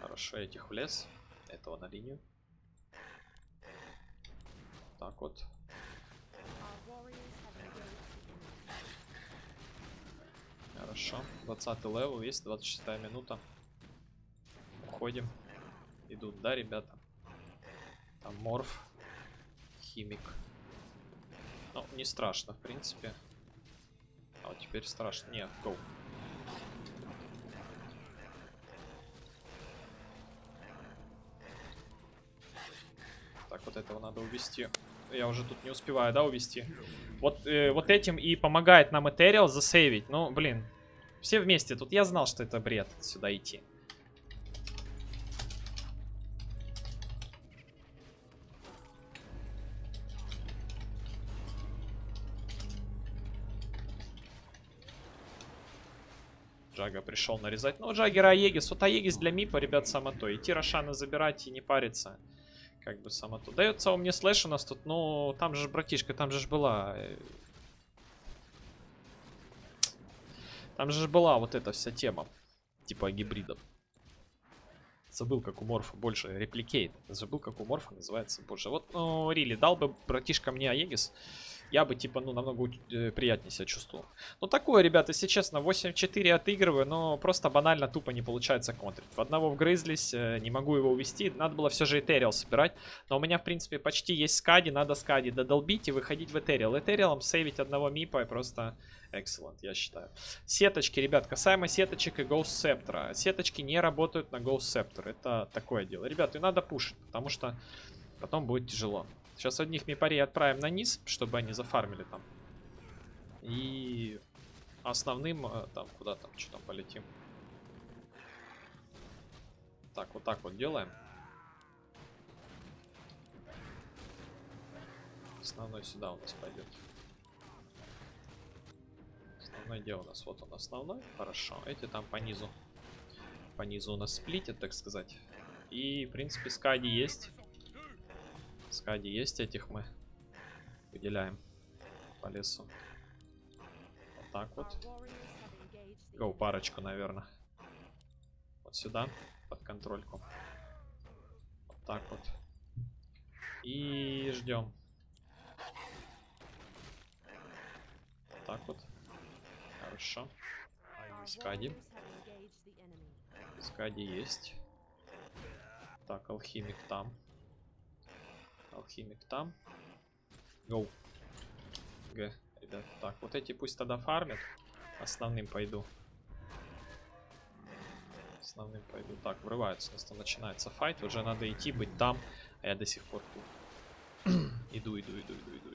Speaker 1: Хорошо, этих в лес. Этого на линию. Так вот. Хорошо. 20 level есть, 26 минута. Уходим. Идут, да, ребята? Там морф. Химик. Ну, не страшно, в принципе. А вот теперь страшно. Нет, go. Так, вот этого надо увести. Я уже тут не успеваю, да, увести. Вот, э, вот этим и помогает нам Этериал засейвить. Ну, блин, все вместе. Тут я знал, что это бред сюда идти. Джага пришел нарезать. Ну, Джаггера Аегис. Вот Аегис для Мипа, ребят, само то. Идти Рошана забирать и не париться. Как бы само то. Дается он мне слэш у нас тут. Ну, там же, братишка, там же была... э, Там же была вот эта вся тема. Типа гибридов. Забыл, как у Морфа больше репликейт. Забыл, как у Морфа называется больше. Вот, ну, Рили, дал бы братишка мне Аегис я бы, типа, ну, намного э, приятнее себя чувствовал. Ну, такое, ребята, если честно, 8-4 отыгрываю, но просто банально тупо не получается контрить. В одного вгрызлись, э, не могу его увести. Надо было все же Этериал собирать. Но у меня, в принципе, почти есть скади, надо скади додолбить и выходить в Этериал. Этериалом сейвить одного мипа просто excellent, я считаю. Сеточки, ребят, касаемо сеточек и Ghost Scepter. Сеточки не работают на Ghost Scepter. Это такое дело. Ребят, и надо пушить, потому что потом будет тяжело. Сейчас одних мипарей отправим на низ, чтобы они зафармили там. И основным э, там куда там, что там полетим. Так, вот так вот делаем. Основной сюда у нас пойдет. Основной где у нас? Вот он основной. Хорошо. Эти там по низу. По низу у нас сплитят, так сказать. И, в принципе, скади есть. Скади есть этих мы выделяем по лесу. Вот так вот. Гоу, парочку, наверное. Вот сюда, под контрольку. Вот так вот. И ждем. Вот так вот. Хорошо. Скади. Скади есть. Так, алхимик там. Алхимик там. Гоу. Г, ребят. Так, вот эти пусть тогда фармят. Основным пойду. Основным пойду. Так, врываются. У начинается файт. Уже надо идти, быть там. А я до сих пор тут. иду, иду, иду, иду. Иду.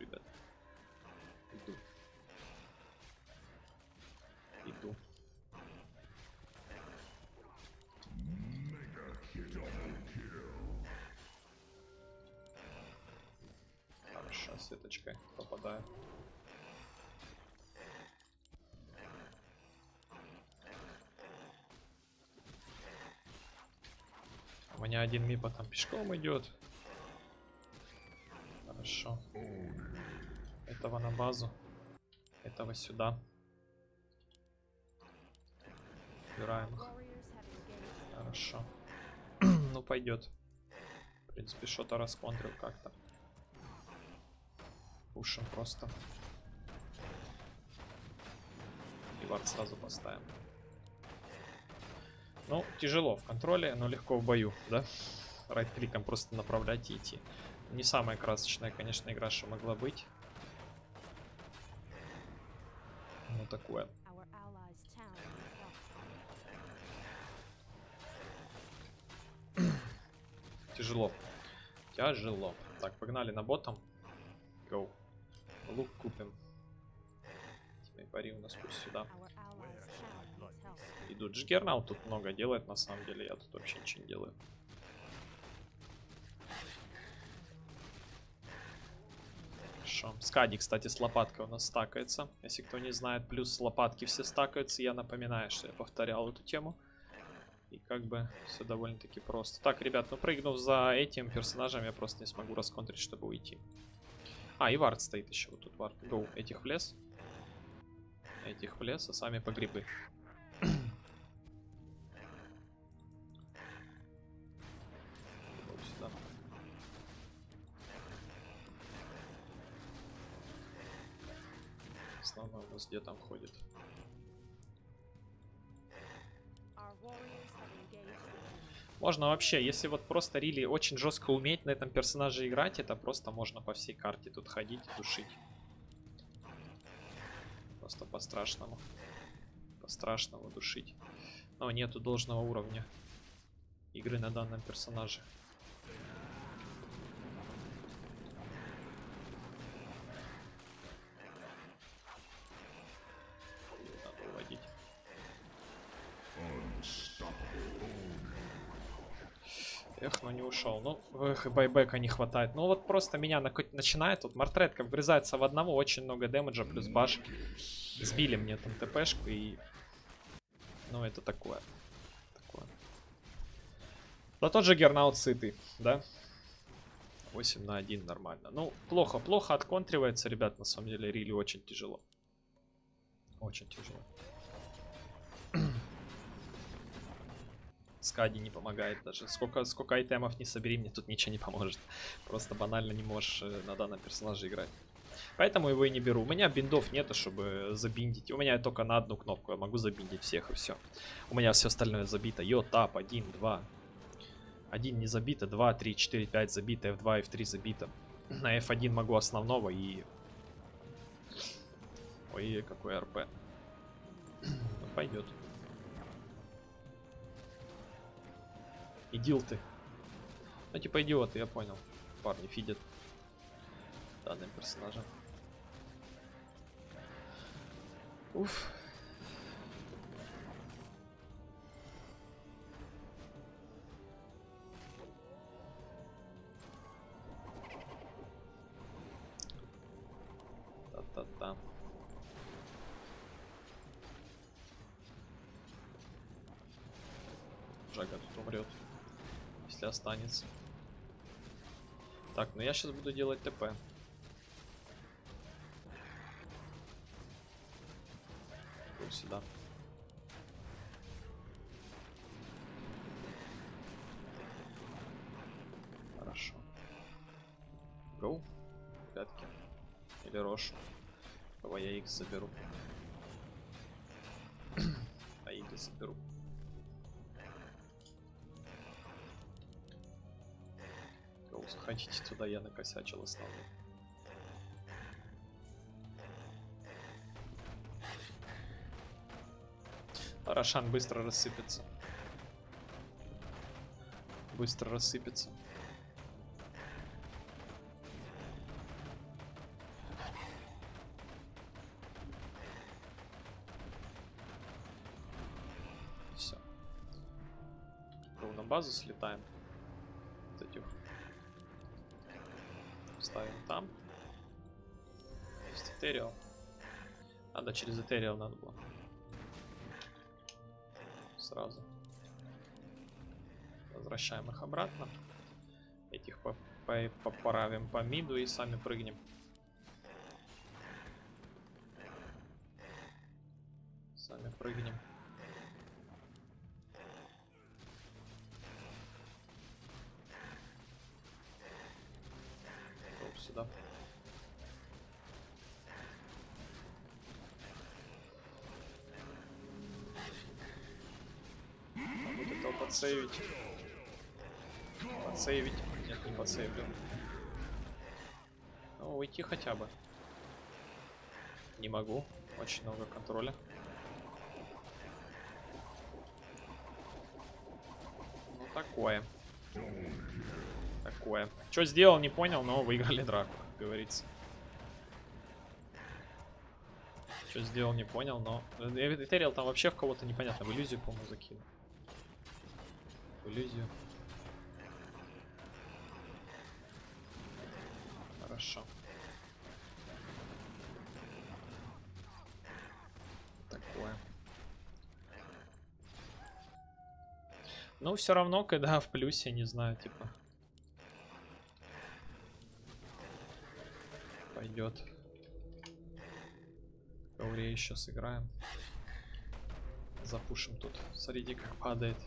Speaker 1: Сеточкой попадаю. У меня один мипа там пешком идет. Хорошо. Этого на базу. Этого сюда. Убираем их. Хорошо. ну пойдет. В принципе, что-то расконтрил как-то. Пушим просто. И вард сразу поставим. Ну, тяжело в контроле, но легко в бою, да? Райт-кликом просто направлять и идти. Не самая красочная, конечно, игра, что могла быть. Ну, такое. Тяжело. Тяжело. Так, погнали на ботом. Go. Лук купим. Теперь пари у нас пусть сюда. Идут. Джиггернау тут много делает, на самом деле. Я тут вообще ничего не делаю. Хорошо. Скади, кстати, с лопаткой у нас стакается. Если кто не знает, плюс с лопатки все стакаются. Я напоминаю, что я повторял эту тему. И как бы все довольно-таки просто. Так, ребят, ну прыгнув за этим персонажем, я просто не смогу расконтрить, чтобы уйти. А, и вард стоит еще вот тут. Вард. Гоу. Этих в лес. Этих в лес, а сами по грибы. Основной у нас где там ходит. Можно вообще, если вот просто Рили очень жестко уметь на этом персонаже играть, это просто можно по всей карте тут ходить и душить. Просто по-страшному. По-страшному душить. Но нету должного уровня игры на данном персонаже. Эх, ну эх, и байбека не хватает. Ну вот просто меня на начинает. Тут мартретка вгрызается в одного. Очень много дэмэджа плюс баш. Сбили мне там ТПшку и... Ну, это такое. такое. Да тот же Гернаут сытый, да? 8 на 1 нормально. Ну, плохо, плохо отконтривается, ребят, на самом деле, Рили очень тяжело. Очень тяжело. Скади не помогает даже. Сколько, сколько айтемов не собери, мне тут ничего не поможет. Просто банально не можешь э, на данном персонаже играть. Поэтому его и не беру. У меня биндов нету, чтобы забиндить. У меня только на одну кнопку. Я могу забиндить всех и все. У меня все остальное забито. Йо, тап, 1, 2. 1 не забито, 2, 3, 4, 5 забито, F2, F3 забито. На F1 могу основного и... Ой, какой РП. ну, пойдет. Идил ты. Ну, типа идиоты, я понял. Парни фидят данным персонажем. Уф. Если останется. Так, ну я сейчас буду делать ТП. Вот сюда. Хорошо. Гоу. Пятки. Или Рош. Кого я X заберу. а X заберу. Заходите туда, я накосячил основной. Рошан быстро рассыпется. Быстро рассыпется. Все. На базу слетаем. Вот этих ставим там. Есть Этериал. Надо через Этериал надо было. Сразу. Возвращаем их обратно. Этих по по поправим по миду и сами прыгнем. Сами прыгнем. Сюда. Вот этого подсейвить. Подсейвить. Нет, не подсейвлю. Ну, уйти хотя бы. Не могу. Очень много контроля. Ну, такое такое. Что сделал, не понял, но выиграли драку, как говорится. Что сделал, не понял, но... Этериал там вообще в кого-то непонятно. В иллюзию, по-моему, закинул. В иллюзию. Хорошо. Такое. Ну, все равно, когда в плюсе, не знаю, типа... Пойдет. Ковре сейчас играем. Запушим тут. Смотрите, как падает.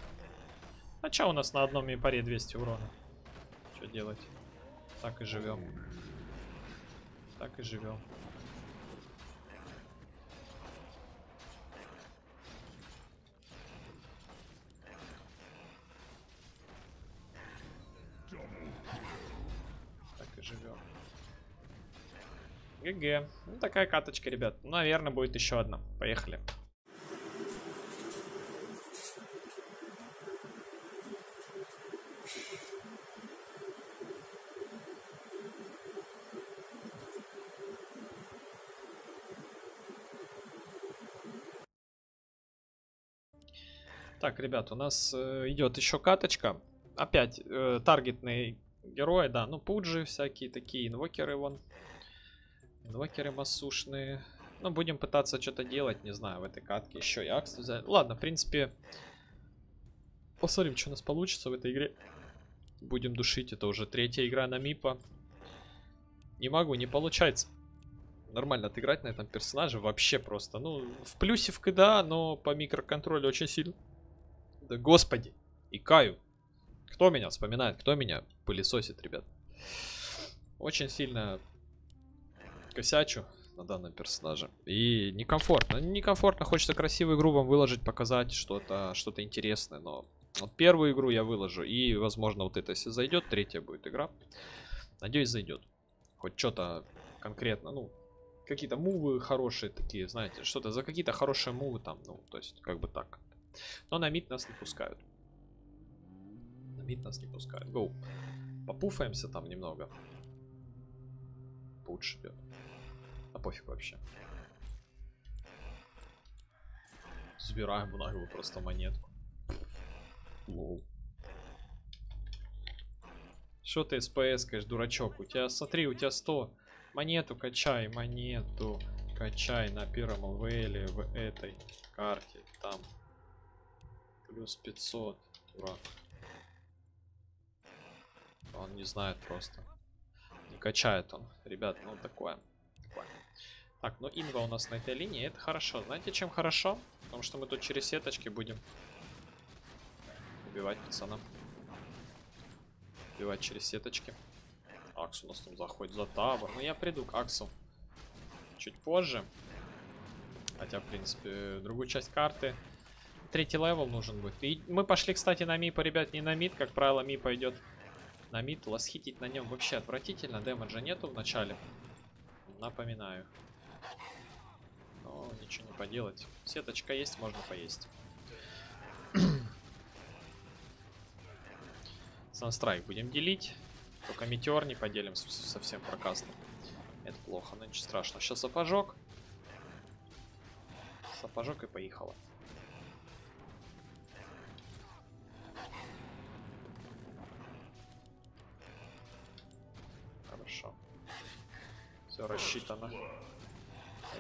Speaker 1: А чё у нас на одном мипаре 200 урона? Что делать? Так и живем. Так и живем. ГГ. Ну, такая каточка, ребят. Ну, наверное, будет еще одна. Поехали. Так, ребят, у нас э, идет еще каточка. Опять э, таргетные герои, да, ну пуджи всякие такие, инвокеры вон. Инвокеры массушные. Ну, будем пытаться что-то делать, не знаю, в этой катке. Еще и акс взять. Ладно, в принципе, посмотрим, что у нас получится в этой игре. Будем душить. Это уже третья игра на Мипа. Не могу, не получается. Нормально отыграть на этом персонаже вообще просто. Ну, в плюсе в КДА, но по микроконтролю очень сильно. Да господи. И каю. Кто меня вспоминает? Кто меня пылесосит, ребят? Очень сильно косячу на данном персонаже. И некомфортно. Некомфортно. Хочется красивую игру вам выложить, показать что-то что, -то, интересное. Но вот первую игру я выложу. И, возможно, вот это если зайдет, третья будет игра. Надеюсь, зайдет. Хоть что-то конкретно, ну, какие-то мувы хорошие такие, знаете, что-то за какие-то хорошие мувы там, ну, то есть, как бы так. Но на мид нас не пускают. На мид нас не пускают. Гоу. Попуфаемся там немного. Пудж идет. А пофиг вообще. Забираем в наглую просто монетку. Лоу. Что ты СПС, конечно, дурачок? У тебя, смотри, у тебя 100. Монету качай, монету качай на первом левеле в этой карте. Там. Плюс 500. Дурак. Он не знает просто. Качает он. Ребят, ну такое. такое. Так, ну инва у нас на этой линии. Это хорошо. Знаете, чем хорошо? Потому что мы тут через сеточки будем убивать пацана. Убивать через сеточки. Акс у нас там заходит за tower. Ну, я приду к Аксу чуть позже. Хотя, в принципе, другую часть карты. Третий level нужен будет. И мы пошли, кстати, на мипа, ребят, не на mid. Как правило, мипа идет на mid. Ластхитить на нем вообще отвратительно. Дэмэджа нету в начале. Напоминаю. Но ничего не поделать. Сеточка есть, можно поесть. Санстрайк будем делить. Только метеор не поделим совсем проказно. Это плохо, но ничего страшного. Сейчас сапожок. Сапожок и поехала. Все рассчитано.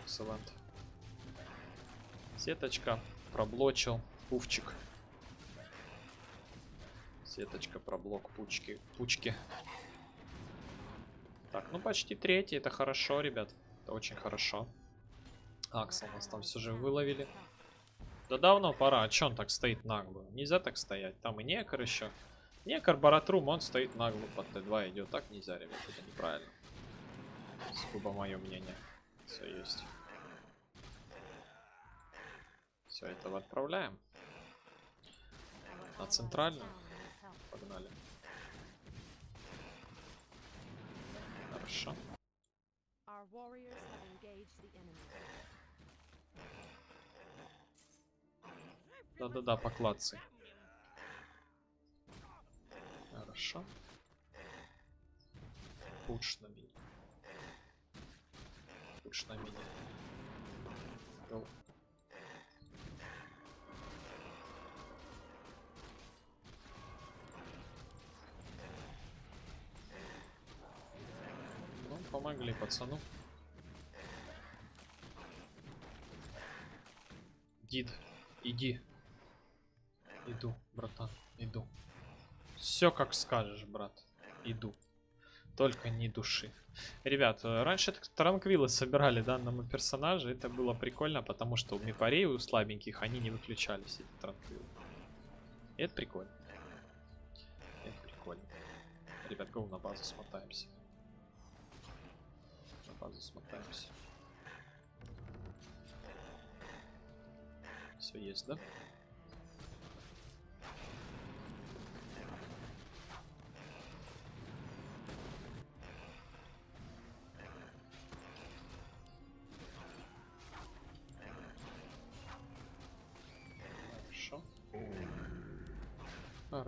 Speaker 1: Excellent. Сеточка. Проблочил. Пувчик. Сеточка, проблок, пучки. Пучки. Так, ну почти третий, это хорошо, ребят. Это очень хорошо. Акса нас там все же выловили. Да давно пора, а че он так стоит нагло? Нельзя так стоять, там и некор еще. Некор, Баратрум, он стоит нагло под Т2 идет. Так нельзя, ребят, это неправильно. Скуба мое мнение. Все есть. Все, этого отправляем. На центральную. Погнали. Хорошо. Да-да-да, покладцай. Хорошо. Пуш на мини. Пуш на мини. Go. помогли пацану. Дид, иди. Иду, братан, иду. Все как скажешь, брат. Иду. Только не души. Ребят, э, раньше транквилы собирали данному персонажу. Это было прикольно, потому что у мипарей, у слабеньких, они не выключались, эти транквилы. Это прикольно. Это прикольно. Ребят, го на базу смотаемся базу смотаемся. Все есть, да?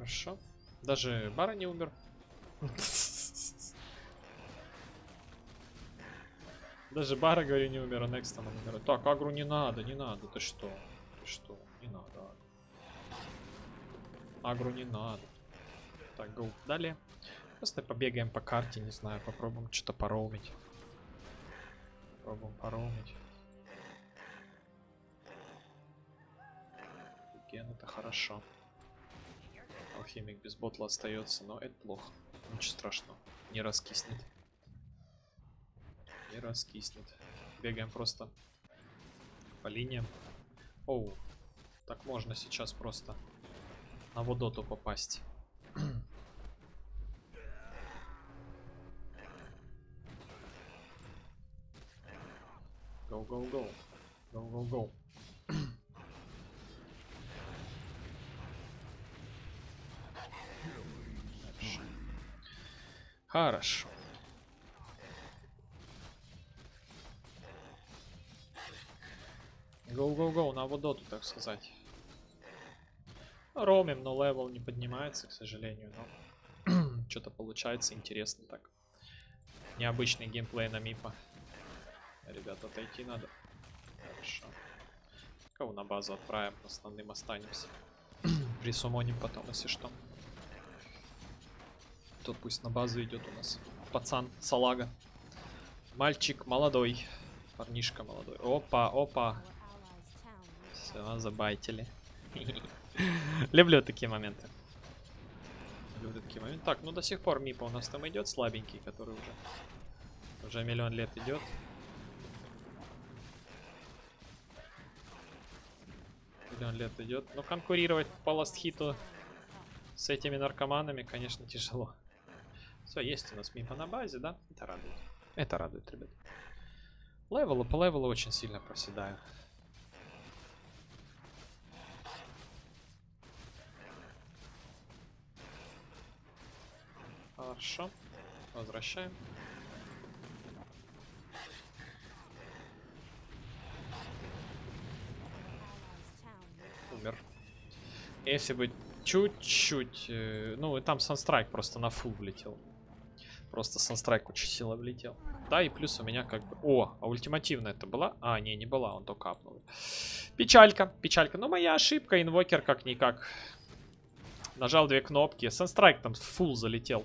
Speaker 1: Хорошо. Даже Бара не умер. Даже Бара, говорю, не умер, а Некстон умер. Так, агру не надо, не надо. Ты что? Ты что? Не надо. Агру не надо. Так, гоу. Далее. Просто побегаем по карте, не знаю, попробуем что-то пороумить. Попробуем пороумить. Ген, это хорошо. Алхимик без ботла остается, но это плохо. Ничего страшного. Не раскиснет. Не раскиснет. Бегаем просто по линиям. Оу. Так можно сейчас просто на водоту попасть. Go, go, go. Go, go, go. Хорошо. Go-go-go, на водоту, так сказать. Роумим, но level не поднимается, к сожалению, но что-то получается интересно так. Необычный геймплей на мипа. Ребят, отойти надо. Хорошо. Кого на базу отправим, основным останемся. Присумоним потом, если что. Тут пусть на базу идет у нас. Пацан, салага. Мальчик молодой. Парнишка молодой. Опа, опа. Все, забайтили. Люблю такие моменты. Люблю такие моменты. Так, ну до сих пор Мипа у нас там идет слабенький, который уже уже миллион лет идет. Миллион лет идет. Но конкурировать по ластхиту с этими наркоманами, конечно, тяжело. Все, есть у нас Мипа на базе, да? Это радует. Это радует, ребят. Левелы по левелу очень сильно проседаю. Хорошо. Возвращаем. Умер. Если бы чуть-чуть... Э, ну, и там Санстрайк просто на фул влетел. Просто Санстрайк очень сильно влетел. Да, и плюс у меня как бы... О, а ультимативная это была? А, не, не была, он только капнул. Печалька, печалька. Но моя ошибка, инвокер как-никак. Нажал две кнопки. Санстрайк там фул залетел.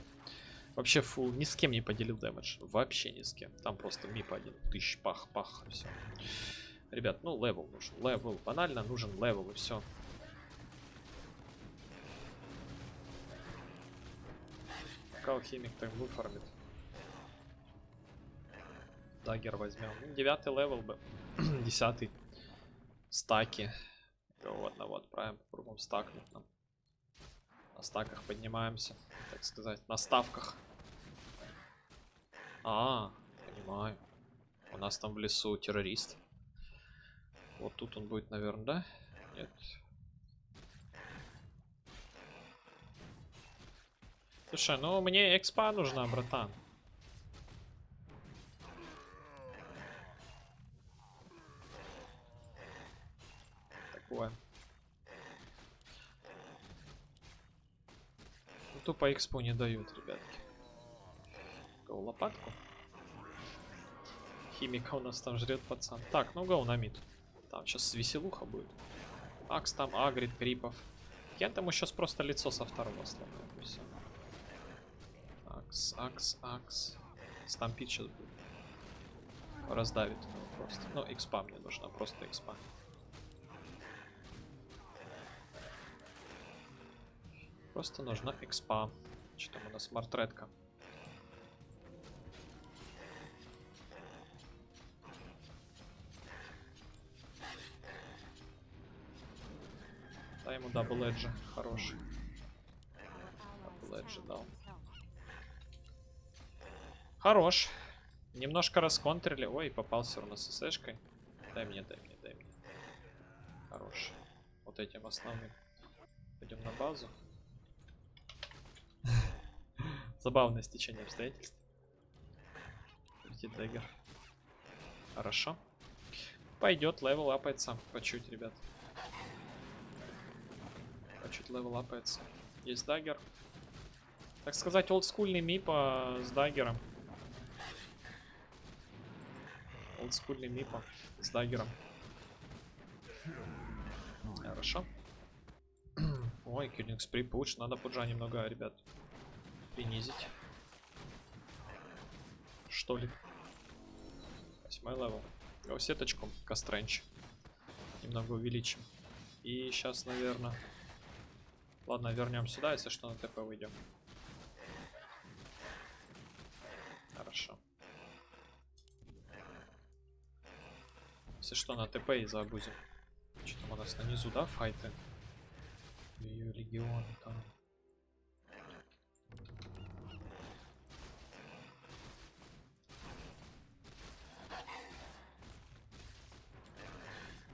Speaker 1: Вообще фул, ни с кем не поделил дэмэдж. Вообще ни с кем. Там просто мип один. Тысяч, пах, пах, все. Ребят, ну level нужен. Level. Банально нужен level и все. Пока алхимик так выфармит. Dagger возьмем. Ну, девятый level бы. Десятый. Стаки. Кого одного отправим, попробуем стакнуть нам. На стаках поднимаемся, так сказать, на ставках. А, понимаю. У нас там в лесу террорист. Вот тут он будет, наверное, да? Нет. Слушай, ну мне экспа нужна, братан. Такое. Ну, тупо экспу не дают, ребятки. Go лопатку. Химика у нас там жрет пацан. Так, ну go на mid. Там сейчас веселуха будет. Акс там агрит крипов. Я там сейчас просто лицо со второго сломаю. Акс, акс, акс. Стампит сейчас будет. Раздавит его просто. Ну, экспа мне нужна, просто экспа. Просто нужна экспа. Что там у нас мортредка? Дай ему double edge, хороший. Double edge дал. Хорош. Немножко расконтрили. Ой, попался у нас с ССшкой. Дай мне, дай мне, дай мне. Хорош. Вот этим основным. Пойдем на базу. Забавное стечение обстоятельств. Летит dagger. Хорошо. Пойдет, level апается. По чуть, ребят. По чуть level апается. Есть dagger. Так сказать, олдскульный мипа с даггером. Олдскульный мипа с даггером. Хорошо. Ой, killing spree Пудж. Надо пуджа немного, ребят, принизить. Что ли? Восьмой level. Его сеточку, cast range. Немного увеличим. И сейчас, наверное... Ладно, вернем сюда, если что, на ТП выйдем. Хорошо. Если что, на ТП и забудем. Что там у нас на низу, да, файты? Ее легион там.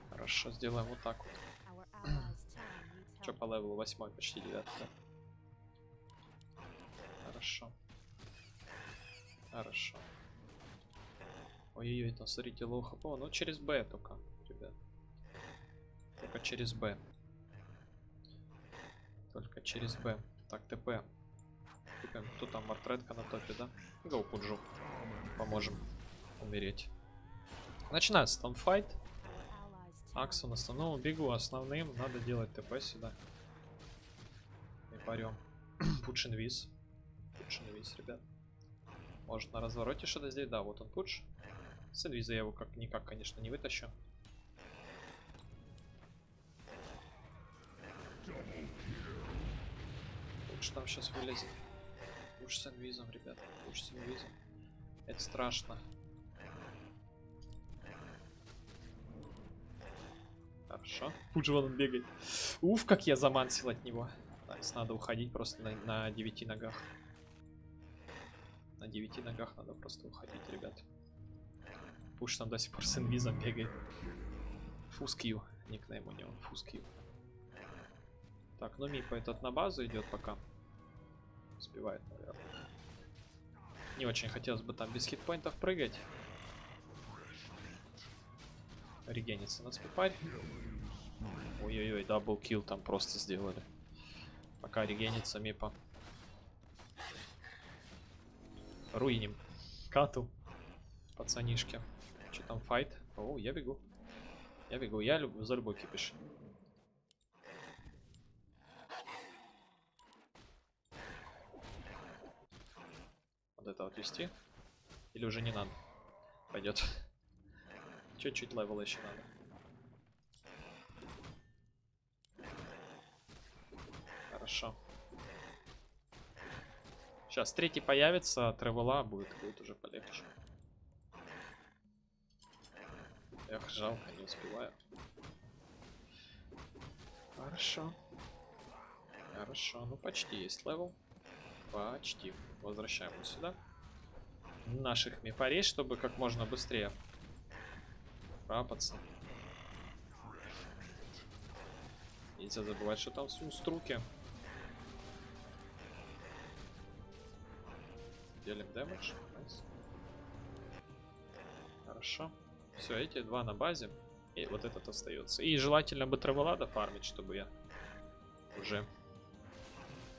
Speaker 1: Хорошо, сделаем вот так вот. Че по левелу 8 почти 9 да? Хорошо. Хорошо. Ой-ой-ой, там смотрите low HP. Ну через Б только, ребят. Только через Б. Только через Б. Так, ТП. Тупим. Кто там? Мортредка на топе, да? Go Пуджу. Поможем умереть. Начинается там fight. Аксон основному бегу основным. Надо делать ТП сюда. И парем. Пудж инвиз. Пудж инвиз, ребят. Может на развороте что-то здесь? Да, вот он пудж. С инвиза я его как никак, конечно, не вытащу. Лучше там сейчас вылезет. Пудж с инвизом, ребят. Пудж с инвизом. Это страшно. Хорошо. Пудж вон бегает. Уф, как я замансил от него. Nice, надо уходить просто на, на 9 ногах. На 9 ногах надо просто уходить, ребят. Пудж там до сих пор с инвизом бегает. Фускью. Никнейм у него. Фускью. Так, ну Мипа этот на базу идет пока. Успевает, наверное. Не очень хотелось бы там без хитпоинтов прыгать. Регенится на спипарь. Ой-ой-ой, double kill там просто сделали. Пока регенится Мипа. Руиним. Кату. Пацанишки. Че там fight? О, я бегу. Я бегу. Я люб... за любой кипиш. Вот это вот вести. Или уже не надо? Пойдет. Чуть-чуть левела еще надо. Хорошо. Сейчас третий появится, тревела будет, будет уже полегче. Эх, жалко, не успеваю. Хорошо. Хорошо, ну почти есть левел. Почти. Возвращаем его сюда. Наших мифарей, чтобы как можно быстрее рапаться. Нельзя забывать, что там струки. Делим дэмэдж. Nice. Хорошо. Все, эти два на базе. И вот этот остается. И желательно бы травела дофармить, чтобы я уже...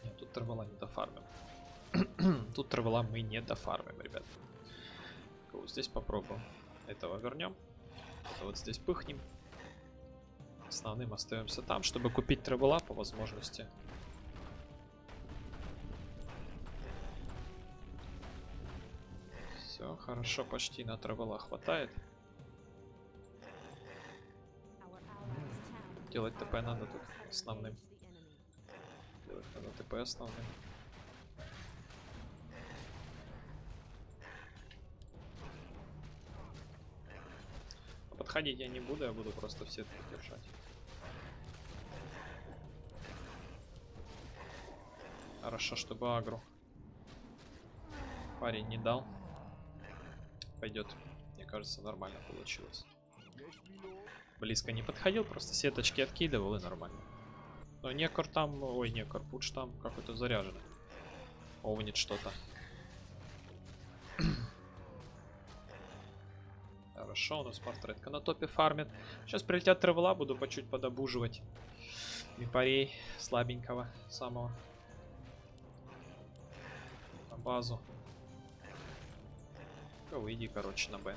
Speaker 1: Нет, тут травела не дофармим. тут травела мы не дофармим, ребят. Вот здесь попробуем. Этого вернем. Это вот здесь пыхнем. Основным остаемся там, чтобы купить травела по возможности. Все, хорошо, почти на травела хватает. Делать ТП надо тут основным. Делать надо ТП основным. Подходить я не буду, я буду просто все держать. Хорошо, чтобы агру. Парень не дал. Пойдет. Мне кажется, нормально получилось. Близко не подходил, просто сеточки откидывал и нормально. Но некор там, ой, некор, пуч там какой-то заряженный. Овнит что-то. Хорошо, у нас портретка на топе фармит. Сейчас прилетят тревела, буду по чуть подобуживать. Мипарей слабенького самого. На базу. Выйди, короче, на Б.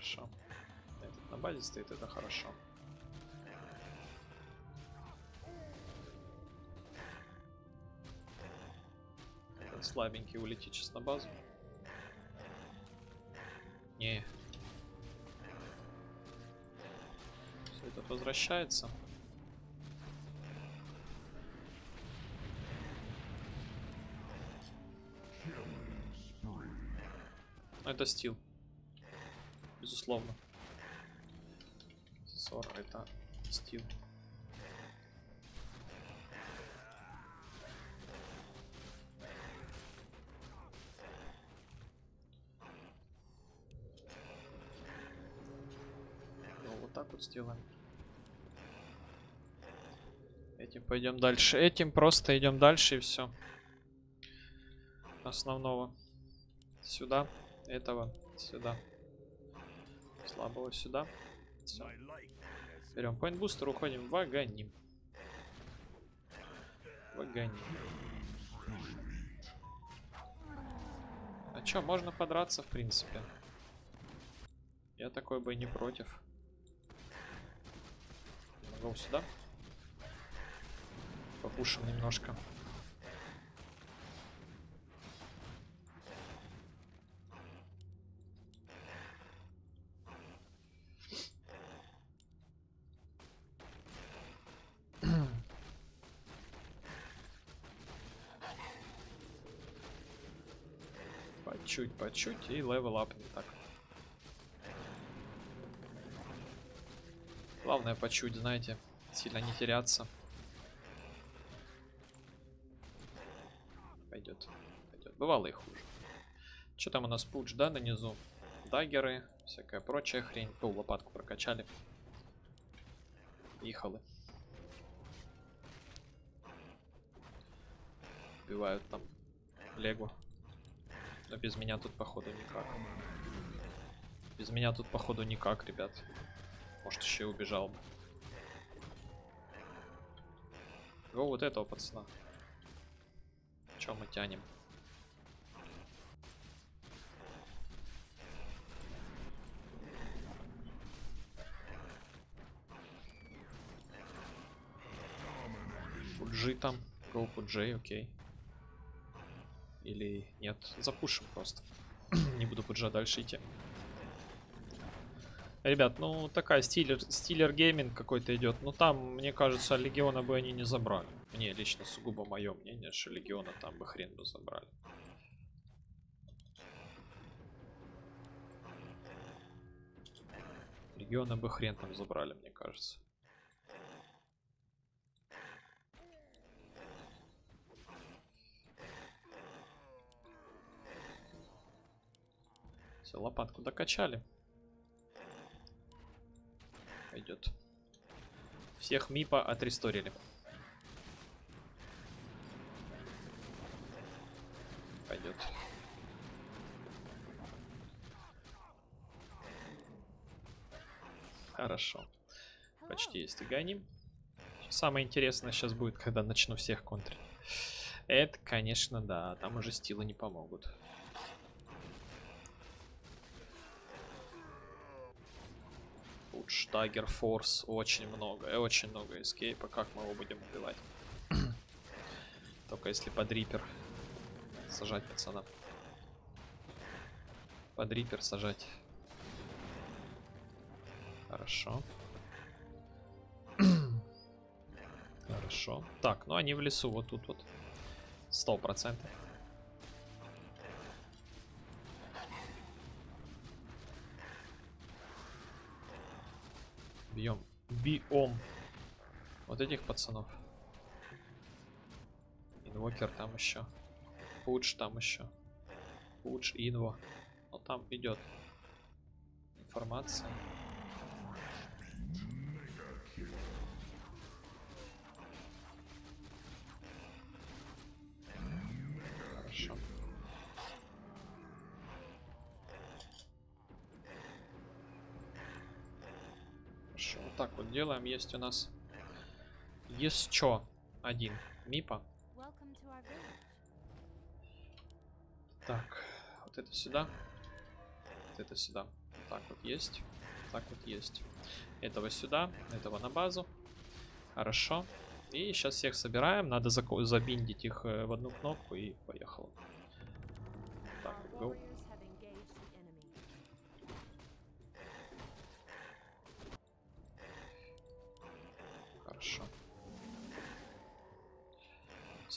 Speaker 1: хорошо. Этот на базе стоит, это хорошо. Этот слабенький улетит сейчас на базу. Не. Все, ну, это возвращается. Это стиль. Безусловно. 40 это стил. Ну, вот так вот сделаем. Этим пойдем дальше. Этим просто идем дальше и все. Основного. Сюда. Этого сюда. Слабого сюда. Всё. Берем point бустер, уходим в Аганим. В Аганим. А чё, можно подраться, в принципе. Я такой бы не против. Могу сюда. Попушим немножко. По чуть, по чуть и level up не так. Главное по чуть, знаете, сильно не теряться. Пойдет, пойдет. Бывало и хуже. Что там у нас Пудж, да, на низу? Даггеры, всякая прочая хрень. О, лопатку прокачали. Ехали. Убивают там Лего. Но без меня тут походу никак. Без меня тут походу никак, ребят. Может еще и убежал бы. Го вот этого пацана. Чем мы тянем? Пуджи там. Go пуджей, окей. Или нет, запушим просто. Не буду пуджа дальше идти. Ребят, ну такая стилер, стилер гейминг какой-то идет. Ну там, мне кажется, Легиона бы они не забрали. Мне лично сугубо мое мнение, что Легиона там бы хрен бы забрали. Легиона бы хрен там забрали, мне кажется. Все, лопатку докачали. Пойдет. Всех мипа отресторили. Пойдет. Хорошо. Почти есть гоним. Самое интересное сейчас будет, когда начну всех контрить. Это, конечно, да. Там уже стилы не помогут. Штагер, Форс, очень много, и очень много эскейпа. Как мы его будем убивать? Только если под рипер сажать пацана. Под рипер сажать. Хорошо. Хорошо. Так, ну они в лесу вот тут вот. Сто процентов. Бьем. Биом. Вот этих пацанов. Инвокер там еще. Пудж там еще. Пудж, инво. Но там идет информация. Делаем. Есть у нас еще один мипа. Так, вот это сюда. Вот это сюда. Так вот есть. Так вот есть. Этого сюда, этого на базу. Хорошо. И сейчас всех собираем. Надо забиндить их э, в одну кнопку и поехало. Так, go.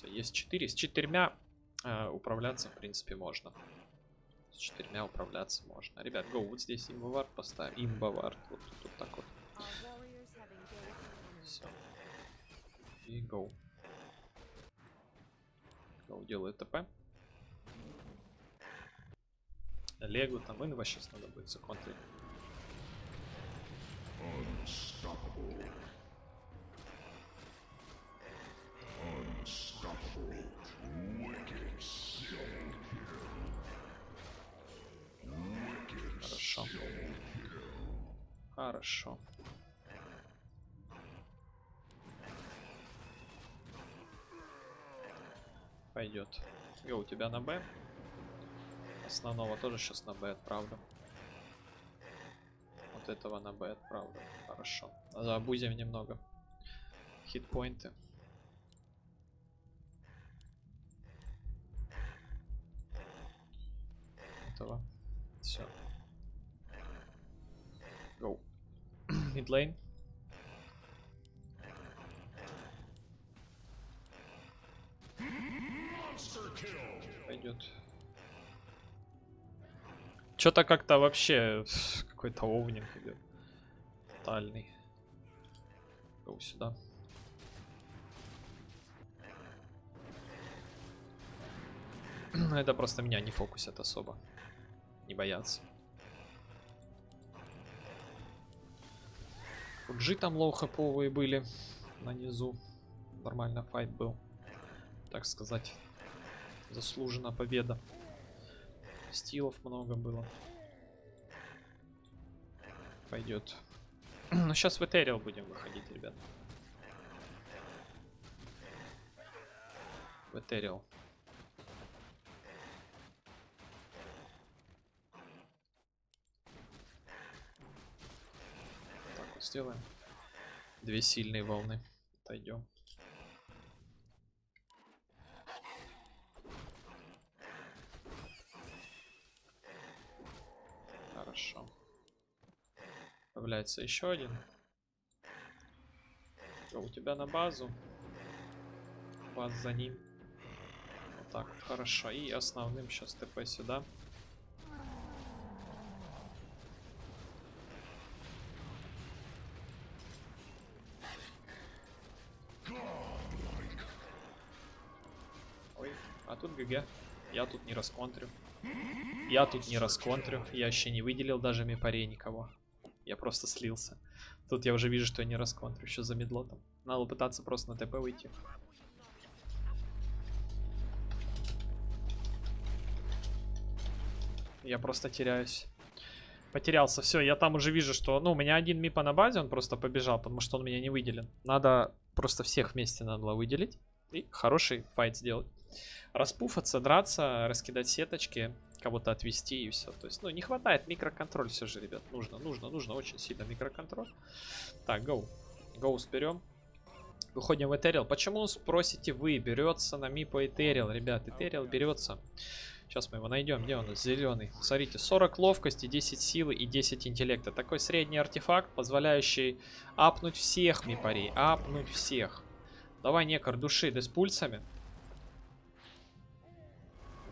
Speaker 1: Все, есть 4. С четырьмя э, управляться, в принципе, можно. С четырьмя управляться можно. Ребят, go, вот здесь имбовард поставим. Имбовард. Вот тут вот так вот. Все. И go. Go делает ТП. Легу там инва сейчас надо будет законтрить. Хорошо. Пойдет. Йо, у тебя на Б. Основного тоже сейчас на Б отправлю. Вот этого на Б отправлю. Хорошо. Забузим немного. Хитпоинты. Этого. Все. Go. Mid lane. Пойдет. Что-то как-то вообще какой-то овник идет. Тотальный. Go сюда. Это просто меня не фокусят особо. Не боятся. Джи там лоу-хэповые были на низу. Нормально файт был. Так сказать. Заслужена победа. Стилов много было. Пойдет. Ну, сейчас в Этериал будем выходить, ребят. В Этериал. Сделаем. Две сильные волны. Отойдем. Хорошо. Появляется еще один. Что, у тебя на базу? Баз за ним. Вот так, хорошо. И основным сейчас ТП сюда. Ой, а тут ГГ. Я тут не расконтрю. Я тут не расконтрю. Я еще не выделил даже мипаре никого. Я просто слился. Тут я уже вижу, что я не расконтрю. Еще за медлотом. Надо пытаться просто на ТП выйти. Я просто теряюсь. Потерялся. Все, я там уже вижу, что... Ну, у меня один мипа на базе, он просто побежал, потому что он меня не выделен. Надо просто всех вместе надо было выделить. И хороший файт сделать. Распуфаться, драться, раскидать сеточки, кого-то отвести и все. То есть, ну, не хватает микроконтроль все же, ребят. Нужно, нужно, нужно очень сильно микроконтроль. Так, гоу. Гоу сберем. Выходим в Этериал. Почему спросите вы? Берется на Мипо Этериал, ребят. Этериал берется. Сейчас мы его найдем. Где он? Зеленый. Смотрите, 40 ловкости, 10 силы и 10 интеллекта. Такой средний артефакт, позволяющий апнуть всех мипарей. Апнуть всех. Давай, некор души, да с пульсами.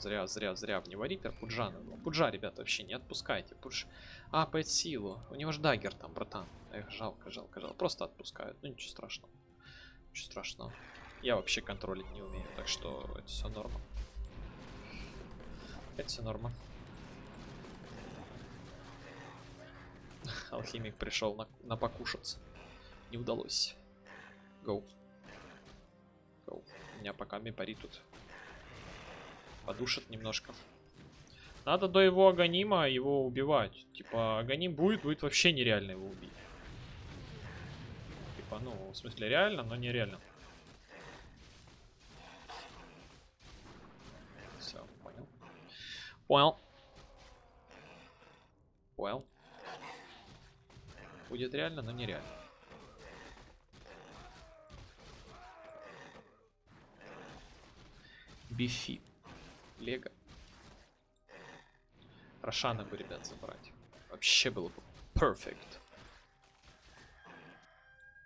Speaker 1: Зря, зря, зря. В него рипер. Пуджа надо. Пуджа, ребят, вообще не отпускайте. Пудж апает силу. У него же дагер там, братан. Эх, жалко, жалко, жалко. Просто отпускают. Ну, ничего страшного. Ничего страшного. Я вообще контролить не умею, так что это все норма. Это все норма. Алхимик пришел на, на покушаться. Не удалось. Гоу. Гоу. У меня пока мипари тут подушат немножко. Надо до его аганима его убивать. Типа, аганим будет, будет вообще нереально его убить. Типа, ну, в смысле реально, но нереально. Все, понял. Понял. Понял. Будет реально, но нереально. Бифи. Лего. Рошана бы, ребят, забрать. Вообще было бы perfect.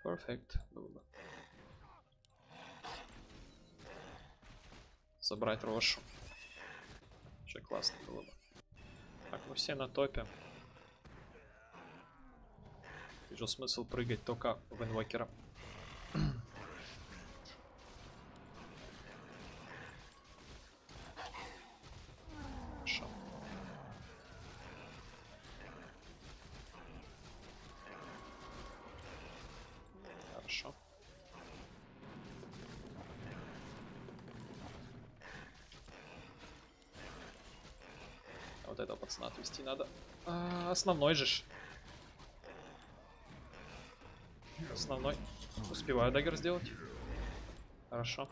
Speaker 1: Perfect было бы. забрать Рошу. Вообще классно было бы. Так, мы все на топе. Вижу смысл прыгать только в инвокера. Хорошо. Хорошо. А Вот этого пацана отвести надо. А, основной же. ж. Основной. Успеваю дагер сделать. Хорошо.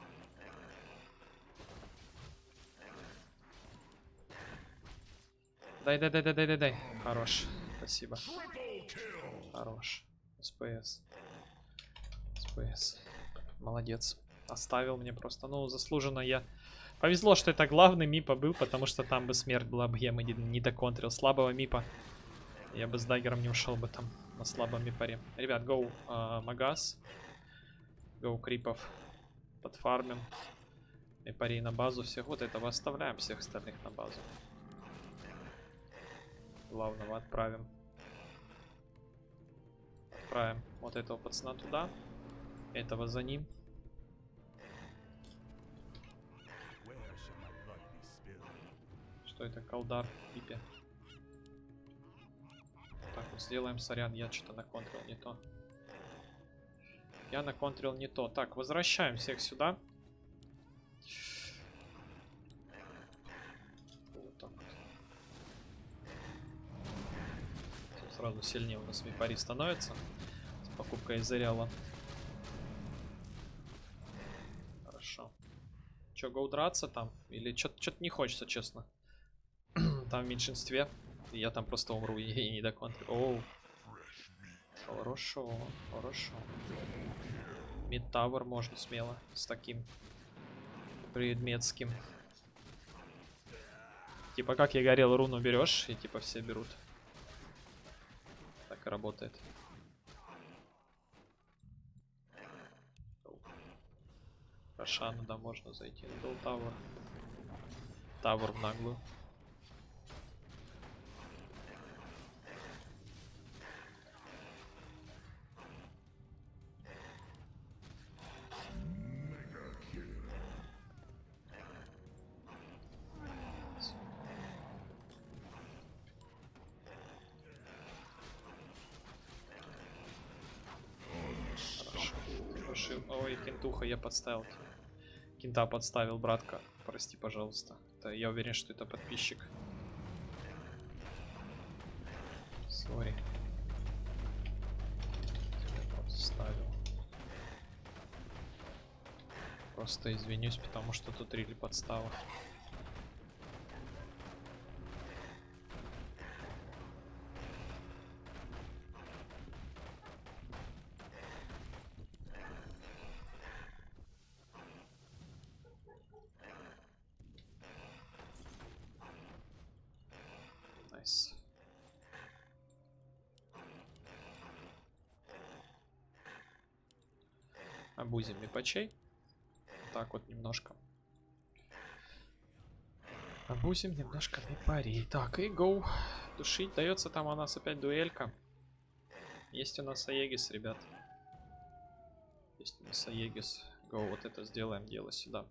Speaker 1: Дай, дай, дай, дай, дай, дай, дай. Хорош. Спасибо. Хорош. СПС. СПС. Молодец. Оставил мне просто. Ну, заслуженно я... Повезло, что это главный мипа был, потому что там бы смерть была бы, я бы не, доконтрил. Слабого мипа. Я бы с даггером не ушел бы там на слабом мипаре. Ребят, go а, Магаз. Гоу Крипов. Подфармим. Мипарей на базу. Всех вот этого оставляем, всех остальных на базу. Главного отправим. Отправим вот этого пацана туда. Этого за ним. Что это? Колдар, Пипе. Вот сделаем, сорян, я что-то наконтрил не то. Я наконтрил не то. Так, возвращаем всех сюда. Вот так Сразу сильнее у нас мипари становится. С покупкой Изеряла. Хорошо. Че, гоу драться там? Или что-то не хочется, честно. там в меньшинстве. Я там просто умру и, не доконтрю. Оу. Хорошо, хорошо. Мидтавер можно смело с таким предметским. Типа как я горел руну берешь, и типа все берут. Так и работает. Рошану, да, можно зайти. Дол Тавер. Тавер в наглую. Подставил. Кента подставил, братка. Прости, пожалуйста. Это, я уверен, что это подписчик. Сори. Подставил. Просто извинюсь, потому что тут рили подстава. Nice. Мипачей. Так вот немножко. Обузим немножко мипарей. Так, и go. Душить. Дается там у нас опять дуэлька. Есть у нас Aegis, ребят. Есть у нас Aegis. Go, вот это сделаем дело сюда.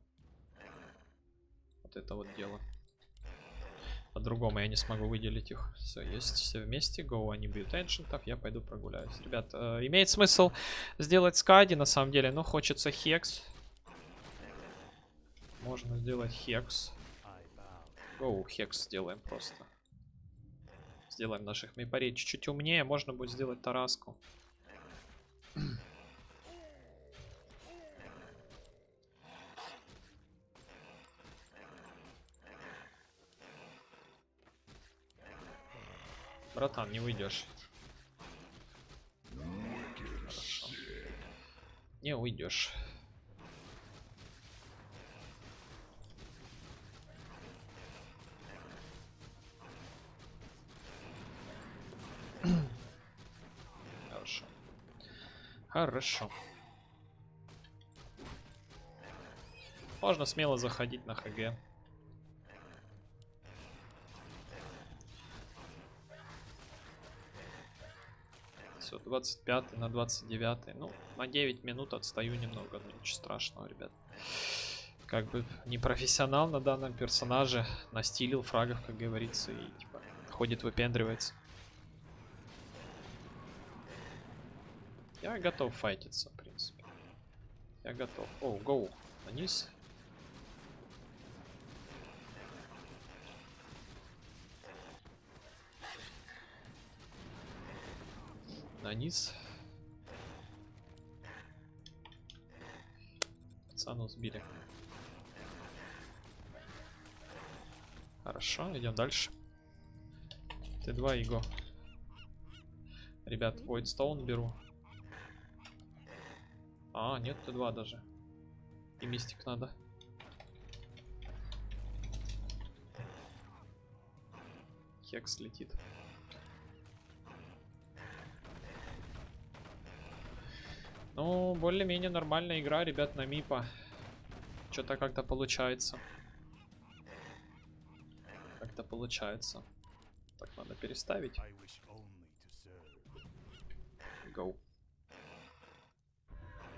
Speaker 1: Вот это вот дело. По-другому я не смогу выделить их. Все, есть все вместе. Go, они бьют эншентов. Я пойду прогуляюсь. Ребят, э, имеет смысл сделать скади на самом деле, но хочется хекс. Можно сделать хекс. Go, хекс сделаем просто. Сделаем наших мейпарей чуть-чуть умнее. Можно будет сделать тараску. Братан, не уйдешь. Не уйдешь. Хорошо. Хорошо. Можно смело заходить на ХГ. Все, 25 на 29. Ну, на 9 минут отстаю немного, но ничего страшного, ребят. Как бы не профессионал на данном персонаже, настилил фрагов, как говорится, и типа ходит, выпендривается. Я готов файтиться, в принципе. Я готов. О, гоу. На На низ. Пацану сбили. Хорошо, идем дальше. Т2 Иго. Ребят, Void Stone беру. А, нет, Т2 даже. И мистик надо. Хекс летит. Ну, более-менее нормальная игра, ребят, на Мипа. Что-то как-то получается. Как-то получается. Так, надо переставить. Go.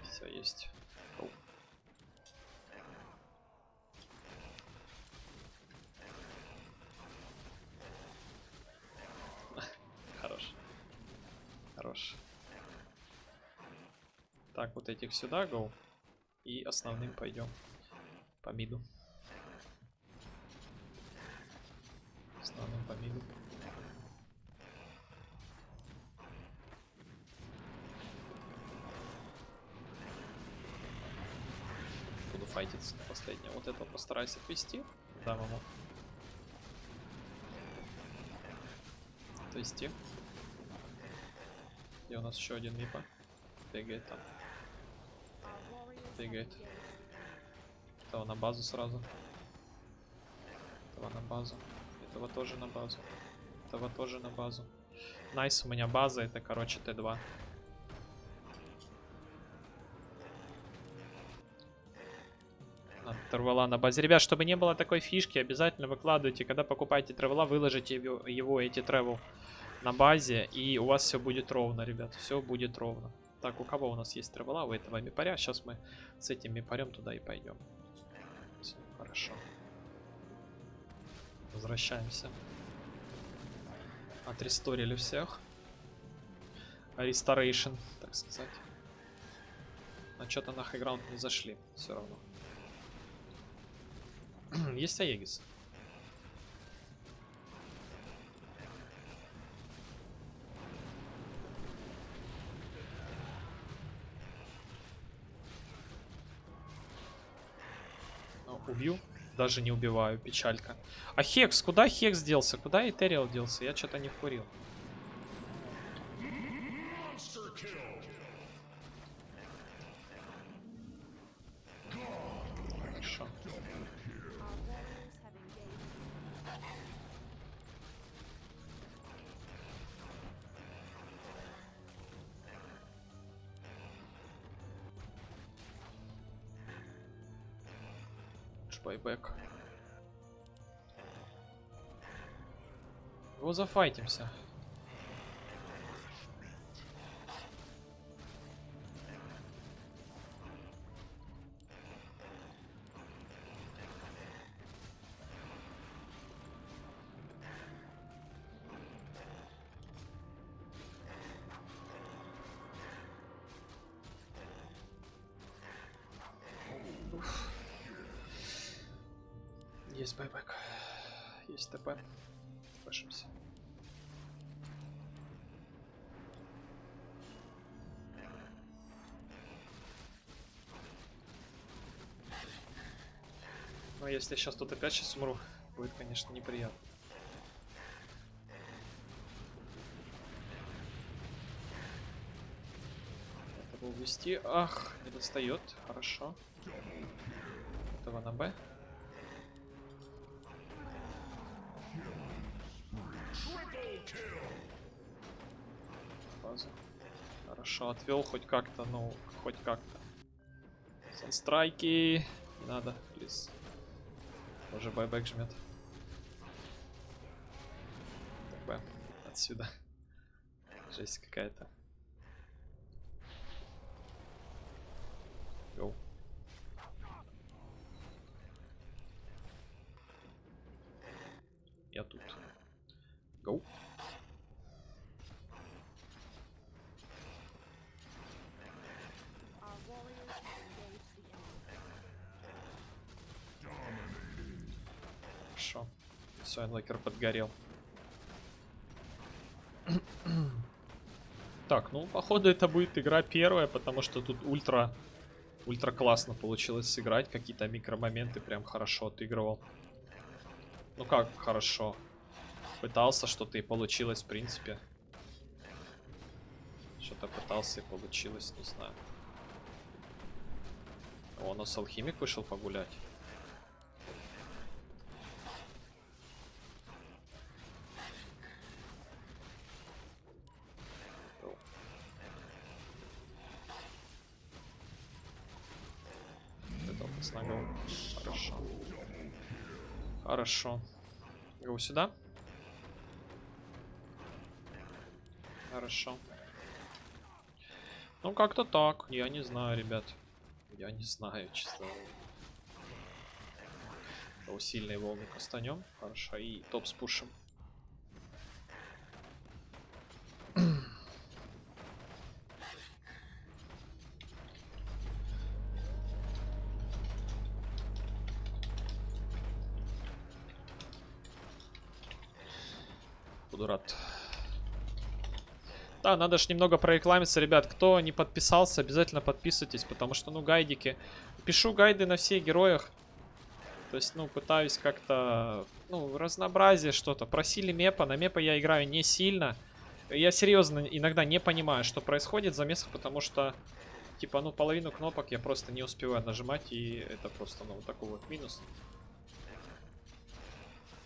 Speaker 1: Все есть. Go. Хорош. Хорош. Так, вот этих сюда, go. И основным пойдем по миду. Основным по миду. Буду файтиться на последнее. Вот это постараюсь отвести. Дам ему. Отвести. Где у нас еще один мипа? Бегает там.
Speaker 2: Engaged.
Speaker 1: Этого на базу сразу. Этого на базу. Этого тоже на базу. Этого тоже на базу. Nice, у меня база, это, короче, Т2. Надо Тревела на базе. Ребят, чтобы не было такой фишки, обязательно выкладывайте. Когда покупаете тревела, выложите его, его эти тревел на базе, и у вас все будет ровно, ребят. Все будет ровно. Так, у кого у нас есть тревела? У этого мипаря. Сейчас мы с этим мипарем туда и пойдем. Всё, хорошо. Возвращаемся. Отресторили всех. Restoration, так сказать. Но что-то на хайграунд не зашли, все равно. Есть Аегис. Ну, Убью. Даже не убиваю, печалька. А Хекс, куда Хекс делся? Куда Этериал делся? Я что-то не вкурил. Зафайтимся. Есть байбек. Есть ТП. Если сейчас тут опять сейчас умру, будет, конечно, неприятно. Этого увести. Ах, не достает. Хорошо. Этого на Б. Базу. Хорошо, отвел хоть как-то, ну, хоть как-то. Санстрайки. Не надо, плиз. Уже байбек жмет. Так. Отсюда. Жесть какая-то. Гоу. Я тут. Гоу. Все, подгорел. Так, ну, походу, это будет игра первая, потому что тут ультра... Ультра классно получилось сыграть. Какие-то микромоменты прям хорошо отыгрывал. Ну как хорошо? Пытался что-то и получилось, в принципе. Что-то пытался и получилось, не знаю. О, у нас алхимик вышел погулять. Гоу. Это с ногой. Хорошо. Хорошо. Гоу сюда. Хорошо. Ну, как-то так. Я не знаю, ребят. Я не знаю, честно. Гоу, сильные волны кастанем. Хорошо. И топ спушим. Буду рад. Да, надо ж немного прорекламиться, ребят. Кто не подписался, обязательно подписывайтесь, потому что, ну, гайдики. Пишу гайды на всех героях. То есть, ну, пытаюсь как-то, ну, разнообразие что-то. Просили мепа, на мепа я играю не сильно. Я серьезно иногда не понимаю, что происходит в замесах, потому что, типа, ну, половину кнопок я просто не успеваю нажимать, и это просто, ну, вот такой вот минус.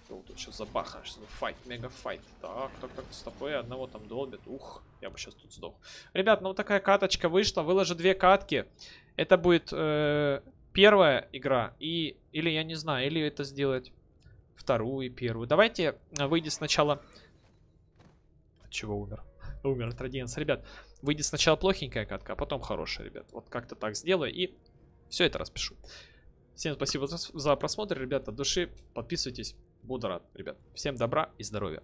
Speaker 1: Тут сейчас забахаешься. Файт, мега файт. Так, так, так, стопы, одного там долбит. Ух, я бы сейчас тут сдох. Ребят, ну вот такая каточка вышла. Выложу две катки. Это будет э, первая игра. И, или я не знаю, или это сделать вторую и первую. Давайте э, выйдет сначала... Чего умер? Умер от радианса. Ребят, выйдет сначала плохенькая катка, а потом хорошая, ребят. Вот как-то так сделаю и все это распишу. Всем спасибо за просмотр, ребята, от души. Подписывайтесь. Буду рад, ребят. Всем добра и здоровья.